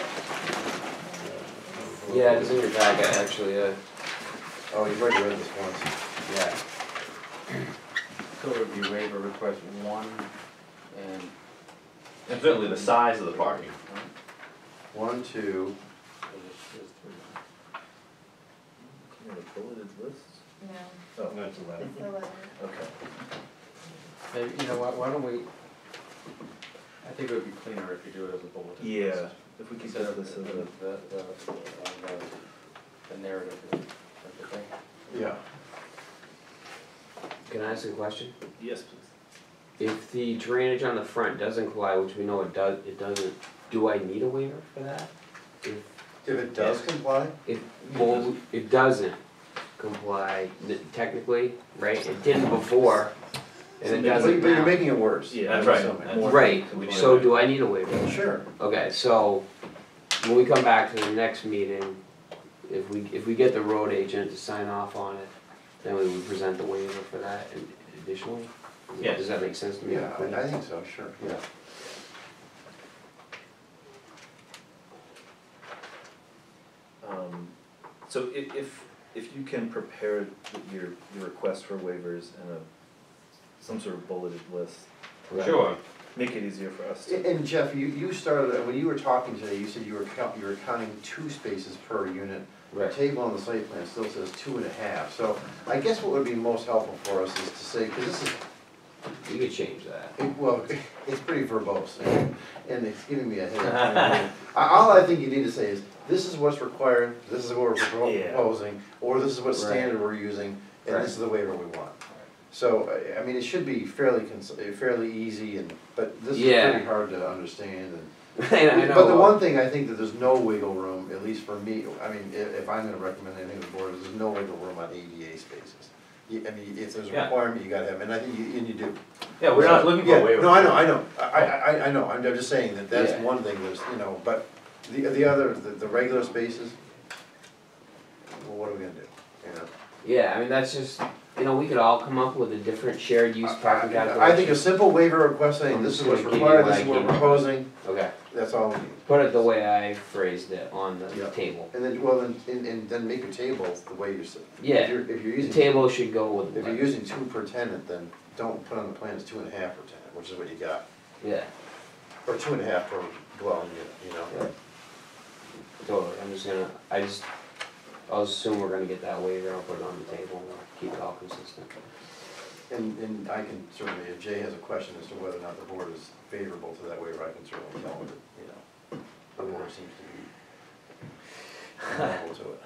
yeah, it's in your packet, actually, yeah, Oh, you've already read this once. yeah. so it would be waiver request one and. And certainly the size of the parking. One, two, you have a bulleted list? No, Oh, that's eleven. it's the letter. Okay. Maybe, you know what, why don't we, I think it would be cleaner if you do it as a bulletin. Yeah, if we could Instead get of this the, as the, a, the, the, the narrative, type of thing. yeah. Can I ask a question? yes, please. If the drainage on the front doesn't comply, which we know it does, it doesn't, do I need a waiver for that? If, If it does comply, if, well, it doesn't comply technically, right? It didn't before, and it but doesn't but you're now. making it worse. Yeah, That's right. assuming. That's- Right, We need a so waiver. do I need a waiver? Sure. Okay, so when we come back to the next meeting, if we, if we get the road agent to sign off on it, then we would present the waiver for that and additionally? Yes. Does that make sense to me? Yeah, I, I think so, sure, yeah. Um, so i- if, if you can prepare your, your request for waivers and a, some sort of bulleted list, Sure. make it easier for us And to. and Jeff, you, you started, when you were talking today, you said you were count, you were counting two spaces per unit. The Right. table on the site plan still says two and a half, so I guess what would be most helpful for us is to say, because this is, You could change that. it- well, it's pretty verbose, and and it's giving me a headache. I- All I think you need to say is, this is what's required, this is what we're propo- Yeah. proposing, or this is what Right. standard we're using, and Right. this is the waiver we want. So, I- I mean, it should be fairly, cons- fairly easy, and, but this is Yeah. pretty hard to understand, and And I know, But the uh, one thing, I think that there's no wiggle room, at least for me, I mean, if, if I'm gonna recommend anything to the board, there's no wiggle room on ADA spaces. You- I mean, if there's a Yeah. requirement, you gotta have, and I think you, and you do. Yeah, we're not looking for Yeah, a waiver. No, I know, I know, I, I, I- I know, I'm I'm just saying that that's Yeah. one thing, there's, you know, but the, the other, the, the regular spaces, well, what are we gonna do, you know? Yeah, I mean, that's just, you know, we could all come up with a different shared use parking calculation. I think a simple waiver request saying I'm this is just what's gonna give you required, what this I is what we're up proposing, Okay, that's all we need. put it the way I phrased it on the Yeah. table. And then, well, then, and, and then make a table the way you're, s- if Yeah, you're, if you're the using. table should go with If you're what, using two per tenant, then don't put on the plan as two and a half per tenant, which is what you got. yeah, Or two and a half per dwelling unit, you know? Yeah. totally, I'm just gonna, I just, I'll assume we're gonna get that waiver, I'll put it on the table, and we'll keep it all consistent. And, and I can certainly, if Jay has a question as to whether or not the board is favorable to that waiver, I can certainly tell him that, you know, the board seems to be amenable to it.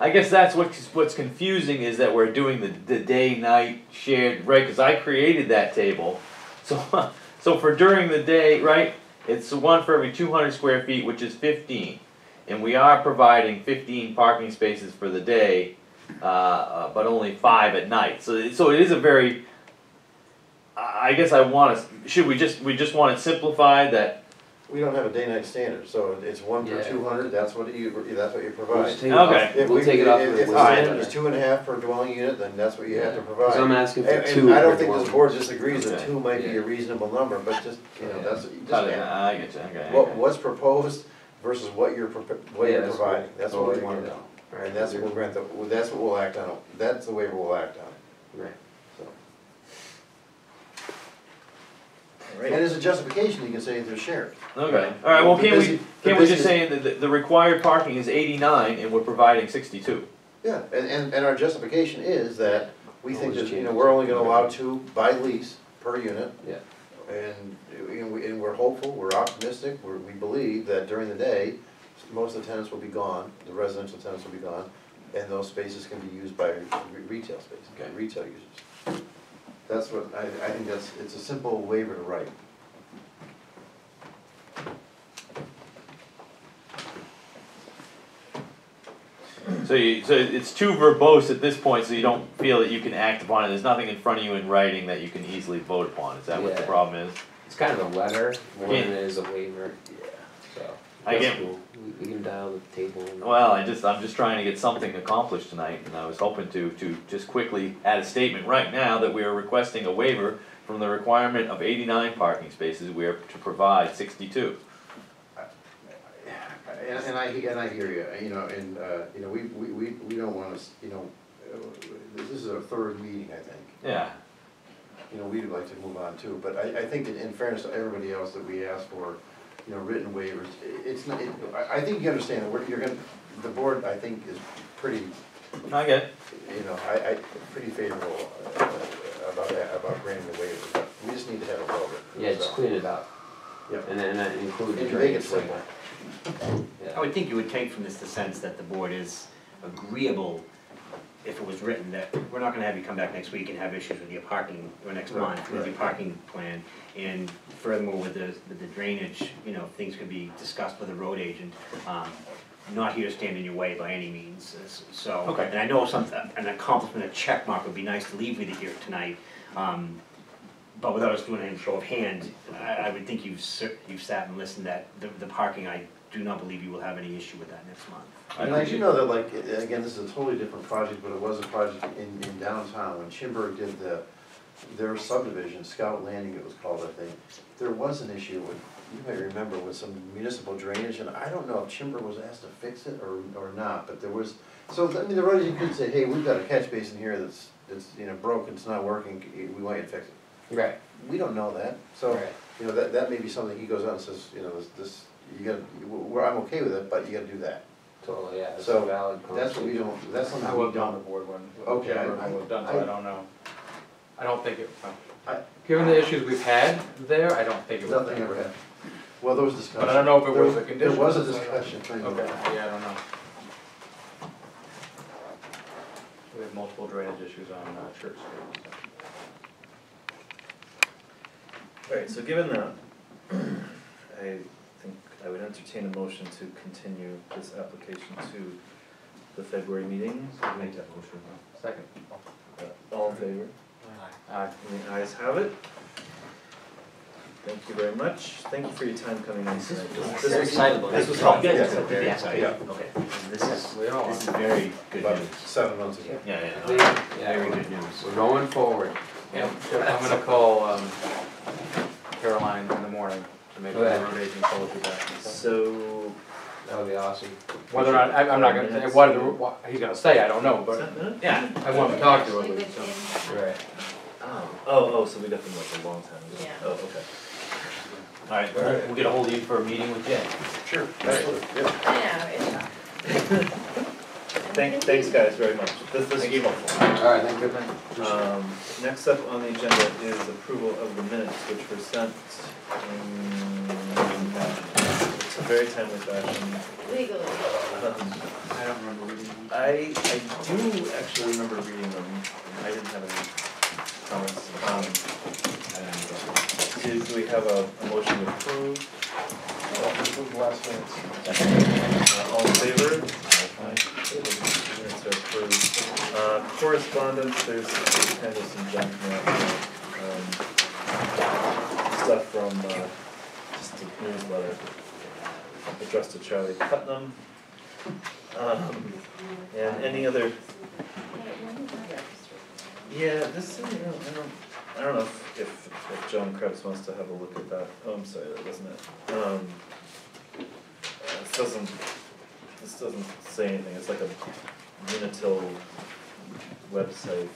I guess that's what's, what's confusing is that we're doing the, the day, night, shared, right, cause I created that table. So, so for during the day, right, it's one for every two hundred square feet, which is fifteen. And we are providing fifteen parking spaces for the day, uh, uh, but only five at night, so, so it is a very. I, I guess I wanna, should we just, we just want it simplified that, We don't have a day-night standard, so it's one per Yeah. two hundred, that's what you, that's what you We'll provide. just take it off, Okay. If we'll we- take it off. If, the if the list. standard is two and a half per dwelling unit, then that's what you have to provide. Cause I'm asking for And, two. and I don't think this board disagrees that Okay. two might be a reasonable number, but just, you know, Yeah. that's, you just, cut it, I get you, okay, what, okay. what's proposed versus what you're, propo- what Yeah, you're that's providing, that's what we wanna know. Alright, And that's what we'll grant, the, that's what we'll act on, that's the waiver we'll act on, Right. so. Alright. And as a justification, you can say they're shared. Okay, alright, well, The can't we, the can't we just busy- say that the, the required parking is eighty-nine and we're providing sixty-two? Yeah, and, and, and our justification is that we think that, you know, we're only gonna allow two by lease per unit. Yeah. And, know, we- and we're hopeful, we're optimistic, we're, we believe that during the day, most of the tenants will be gone, the residential tenants will be gone, and those spaces can be used by re- retail spaces, Okay. retail users. That's what, I, I think that's, it's a simple waiver to write. So you, so it's too verbose at this point, so you don't feel that you can act upon it, there's nothing in front of you in writing that you can easily vote upon, is that what the Yeah. problem is? It's kind of a letter more than it is a waiver, Yeah. so. I that's get- cool. We, we can dial the table. and- Well, I just, I'm just trying to get something accomplished tonight, and I was hoping to, to just quickly add a statement right now that we are requesting a waiver from the requirement of eighty-nine parking spaces, we are to provide sixty-two. And, and I, and I hear you, you know, and, uh, you know, we, we, we, we don't wanna, you know, uh, this is our third meeting, I think. Yeah, you know, we'd like to move on too, but I, I think that in fairness to everybody else that we ask for, you know, written waivers, i- it's not, it, I, I think you understand that we're, you're gonna, the board, I think, is pretty, I get it. you know, I, I, pretty favorable uh, about that, about granting the waivers, we just need to have a vote. Yeah, just clean it up. Yep. And then, and then include the And make it drainage simple. later. I Yeah, would think you would take from this the sense that the board is agreeable, if it was written, that we're not gonna have you come back next week and have issues with your parking, or next Right, month with your right. parking plan. And furthermore, with the, with the drainage, you know, things could be discussed with the road agent. Um, Not here to stand in your way by any means, s- so. Okay. And I know some, an accomplishment, a check mark would be nice to leave with you here tonight. Um, But without us doing any show of hands, I, I would think you've, cer- you've sat and listened that the, the parking, I do not believe you will have any issue with that next month. And I do know that like, i- again, this is a totally different project, but it was a project in, in downtown, when Chinburg did the, their subdivision, Scout Landing it was called, I think. There was an issue with, you may remember, with some municipal drainage, and I don't know if Chinburg was asked to fix it or, or not, but there was, so, I mean, the road agent could say, hey, we've got a catch basin here that's, that's, you know, broken, it's not working, we want you to fix it. Right, We don't know that, so, right. you know, that, that may be something he goes out and says, you know, this, this, you gotta, we're, I'm okay with it, but you gotta do that. Totally, yeah, it's So, a valid. That's what we don't, that's something I we wasn't on the don't. board when, Okay, when I- Jim was done, so I don't know. I don't think it, well, I- given the issues we've had there, I don't think it was. Nothing ever happened. Well, there was discussion. But I don't know if it There- was a condition. There was a discussion. I know. Okay, yeah, I don't know. We have multiple drainage issues on uh, Church Street. so. Alright, so given that, I think I would entertain a motion to continue this application to the February meeting. I'll make that motion. Second. Uh, All in favor? Aye. And the ayes have it. thank you very much. Thank you for your time coming in tonight. This Very was- excited about This this. was You helpful. guys Yes, very yeah, excited. yeah. Okay, this is, We all this is very good About news. seven months ago. Yeah, yeah, Yeah, no, yeah, very good news. We're going forward. Yeah, I'm gonna call, um, Caroline in the morning to make sure the Okay. road agent calls you back. So, That would be awesome. Whether or not, I- I'm not gonna, say what, the- what he's gonna say, I don't know, is but, that minute? yeah, I want to talk to Actually him, so. within- Right. Oh, oh, oh, so we got them like a long time ago. Yeah. Oh, okay. Alright, we'll we'll get a hold of you for a meeting with Jay. Sure, absolutely, yeah. I know, it's. Thank, thanks guys very much. This, this is you. helpful. All right, thank you. Um, next up on the agenda is approval of the minutes, which were sent in, it's a very timely fashion. Legally. Um, I don't remember reading them. I, I do actually remember reading them, I didn't have any comments. Um, do, do we have a, a motion to approve? Last minutes. Uh, all in favor? Aye. Uh, correspondence, there's kind of some junk mail, um, stuff from, uh, just a newsletter addressed to Charlie Putnam. Um, and any other, yeah, this, I don't, I don't, I don't know if, if, if John Krebs wants to have a look at that, oh, I'm sorry, that wasn't it. Um, uh, this doesn't, this doesn't say anything, it's like a Unitil website.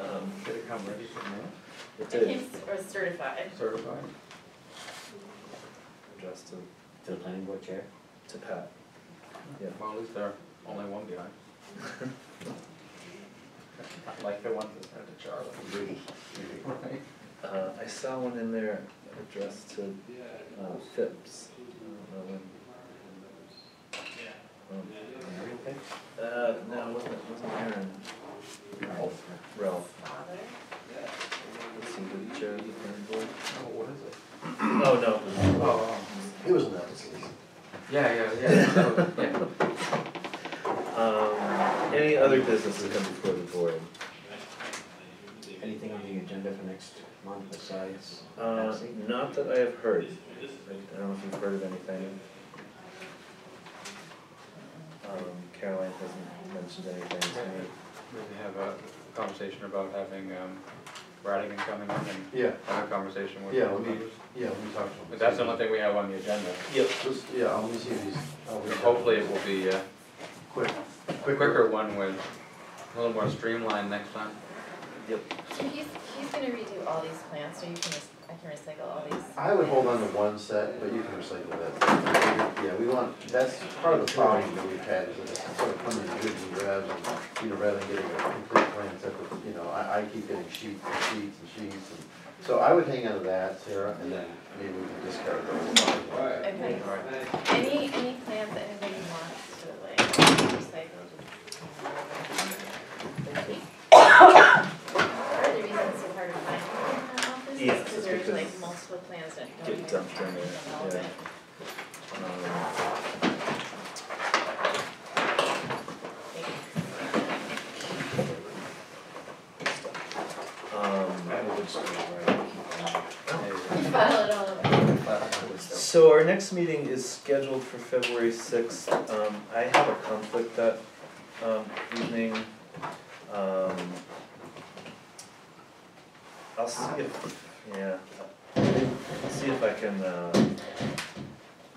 Um, Did it come ready for mail? it It did, came or certified. Certified? addressed to, To the planning board chair? to Pat. Yeah. Well, at least there are only one behind. Not Like the one that sent to Charlie. Right. Uh, I saw one in there addressed to, uh, Phipps, I don't know when. No, it wasn't, wasn't Aaron. Ralph. Ralph, let's see, chair of the planning board. Oh? Oh, no, it was- Oh, He was that. yeah, yeah, yeah, yeah. Any other business that come before the board? Anything on the agenda for next month besides? Uh, not that I have heard. I don't know if you've heard of anything. Um, Caroline hasn't mentioned anything to me. We have a conversation about having, um, Radigan coming in and Yeah, have a conversation with. yeah, let me, yeah, let me talk to him. But that's the only thing we have on the agenda. Yep. Just, yeah, let me see if he's. I'll reach out. Hopefully it will be uh, Quick, a quicker. quicker one with a little more streamlined next time. Yep. So he's, he's gonna redo all these plans, so you can, just- I can recycle all these. I would hold on to one set, but you can recycle that. Yeah, we want, that's part of the problem that we've had, is that it's sort of coming in dribs and drabs, and, you know, rather than getting a complete plan set, but, you know, I, I keep getting sheets and sheets and sheets, and, so I would hang on to that, Sarah, and then maybe we can discard those. Okay. Alright. Any, any plans that anybody wants to like recycle, just. Part of the reason it's so hard to find people in that office Yes, is because there's because like multiple plans that don't get even dumped in there, relevant. yeah. Um, File it all away. So our next meeting is scheduled for February sixth. Um, I have a conflict that, um, evening. Um, I'll see if, yeah, I'll see if I can, uh,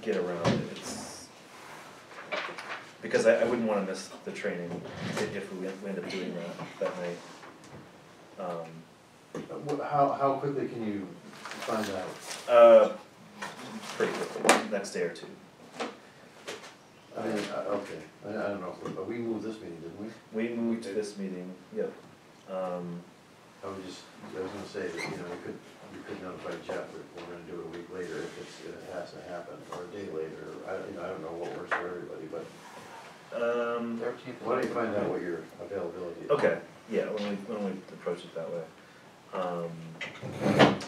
get around it. It's, because I, I wouldn't wanna miss the training if we end up doing that, that night. Um, How, how quickly can you find out? uh, pretty quickly, next day or two. I mean, uh, okay, I, I don't know, but we moved this meeting, didn't we? We moved to this meeting, yep. Um, I was just, I was gonna say that, you know, we could, we could notify Jeff that we're gonna do it a week later if it's, if it has to happen, or a day later, I, you know, I don't know what works for everybody, but um, Thirteenth. why don't you find out what your availability is? okay, yeah, when we, when we approach it that way. Um,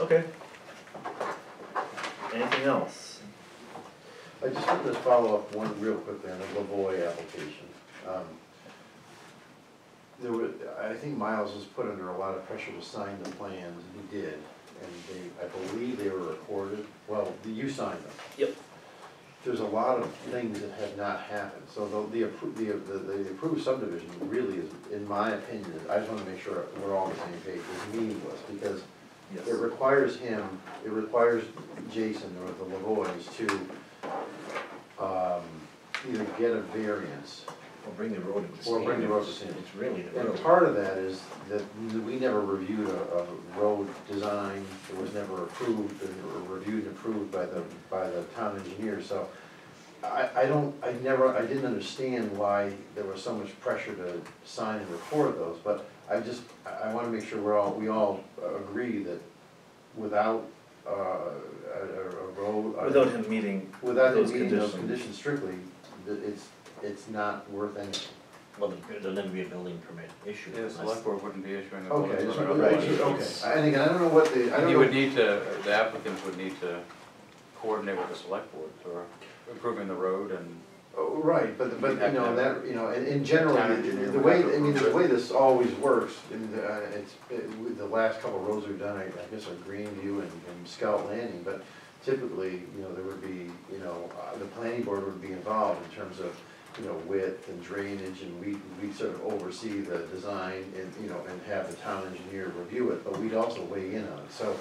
okay. Anything else? I just wanted to follow up one real quickly on the Lavoy application. Um, There were, I think Miles was put under a lot of pressure to sign the plans, and he did. and they, I believe they were recorded, well, you signed them. Yep. There's a lot of things that have not happened, so the, the appro- the, the, the approved subdivision really is, in my opinion, I just wanna make sure we're all on the same page, is meaningless, because Yes. it requires him, it requires Jason or the Lavoys to, um, either get a variance Or bring the road into or bring the road to standards. It's really the And road. part of that is that we never reviewed a, a road design, it was never approved, or reviewed and approved by the, by the town engineer, so I, I don't, I never, I didn't understand why there was so much pressure to sign and record those, but I just, I, I wanna make sure we're all, we all agree that without, uh, a, a a road. a- Without him meeting Without it those meeting those conditions. conditions strictly, that it's, it's not worth anything. Well, there'll never be a building permit issue. Yeah, the unless- select board wouldn't be issuing a Okay, building just- permit okay, otherwise. okay, and again, I don't know what the, I don't You would need to, the applicants would need to coordinate with the select board for improving the road and Oh, Right, but, but, you know, that, you know, and, and generally, Town the- engineer the would way, have to I mean, the approve way this always works, and, uh, it's, it- with the last couple of roads we've done, I, I guess are Greenview and, and Scout Landing, but typically, you know, there would be, you know, uh, the planning board would be involved in terms of, you know, width and drainage, and we, we sort of oversee the design and, you know, and have the town engineer review it, but we'd also weigh in on it, so,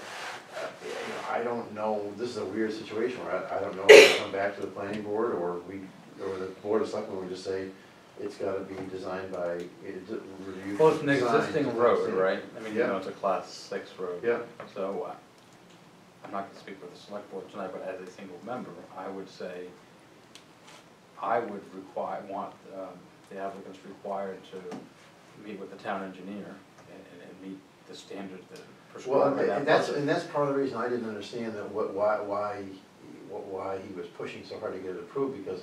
uh, you know, I don't know, this is a weird situation where I, I don't know if we come back to the planning board, or we, or the board of selectmen would just say, it's gotta be designed by, reviewed. Well, it's an existing road, right? I mean, you Yeah. know, it's a class six road. Yeah. So, uh, I'm not gonna speak for the select board tonight, but as a single member, I would say, I would require, want, um, the applicants required to meet with the town engineer and, and- and meet the standards that are Well, prescribed by and that. and that's, and that's part of the reason I didn't understand that, what, why, why, wh- why he was pushing so hard to get it approved, because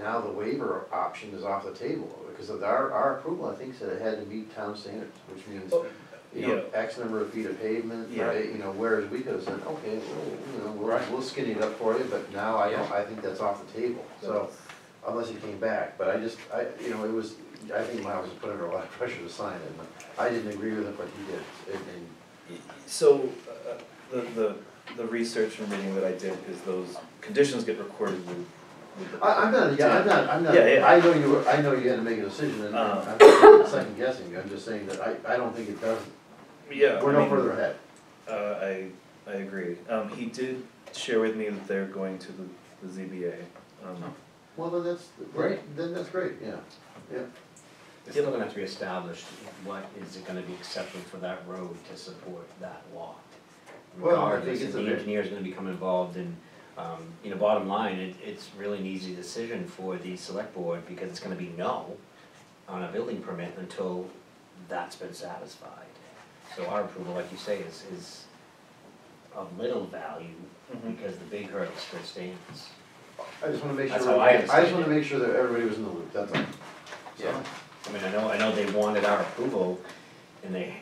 now the waiver option is off the table, because of our, our approval, I think, said it had to meet town standards, which means, you know, X number of feet of pavement, Yeah. right, you know, whereas we could have said, okay, well, you know, we'll, we'll skinny it up for you, but now I don't, I think that's off the table, so, unless he came back, but I just, I, you know, it was, I think Miles was put under a lot of pressure to sign it, but I didn't agree with it, but he did, and, and So, uh, the, the, the research and reading that I did is those conditions get recorded with, with the. I, I'm not, yeah, I'm not, I'm not, Yeah, yeah. I know you, were- I know you had to make a decision, and Um. I'm not second guessing you, I'm just saying that I, I don't think it does, Yeah. we're I no mean, further ahead. Uh, I, I agree. Um, he did share with me that they're going to the, the ZBA. Um, Well, then that's, Great. then that's great, yeah, yeah. It's still gonna have to be established, what is it gonna be acceptable for that road to support that lot? Well, I Regardless, think if it's the a bit- engineer's gonna become involved in, um, you know, bottom line, it, it's really an easy decision for the select board, because it's gonna be no on a building permit until that's been satisfied. So our approval, like you say, is, is of little value, Mhm. because the big hurdle still stands. I just wanna make sure, That's I how I just understand wanna it. make sure that everybody was in the loop, that's all. Yeah. I mean, I know, I know they wanted our approval, and they,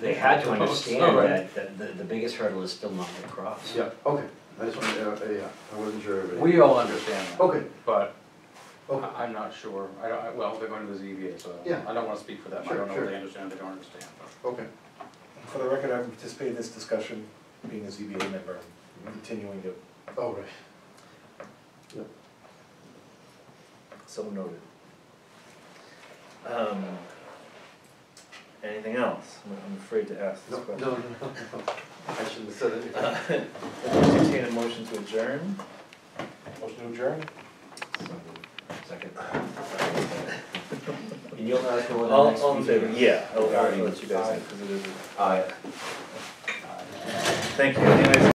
they had to conditional. understand Right. that, that the, the biggest hurdle is still not across. Yeah, okay, I just wanna, uh, yeah, I wasn't sure everybody. We all understand that. Okay, But okay, I- I'm not sure, I don't, I- well, they're going to the ZBA, so Yeah. I don't wanna speak for them, I Sure, don't know sure. if they understand, they don't understand. but- okay. For the record, I've participated in this discussion, being a ZBA member, and continuing to Oh, right. So noted. Um, anything else? I'm- I'm afraid to ask this No, question. no, no, no, I shouldn't have said anything. Uh, Entertain a motion to adjourn. motion to adjourn. Second. And you'll let us know when the All, next all in meeting favor? is. Yeah, I'll, I'll let you guys know, because it is. Aye. Thank you, anyways.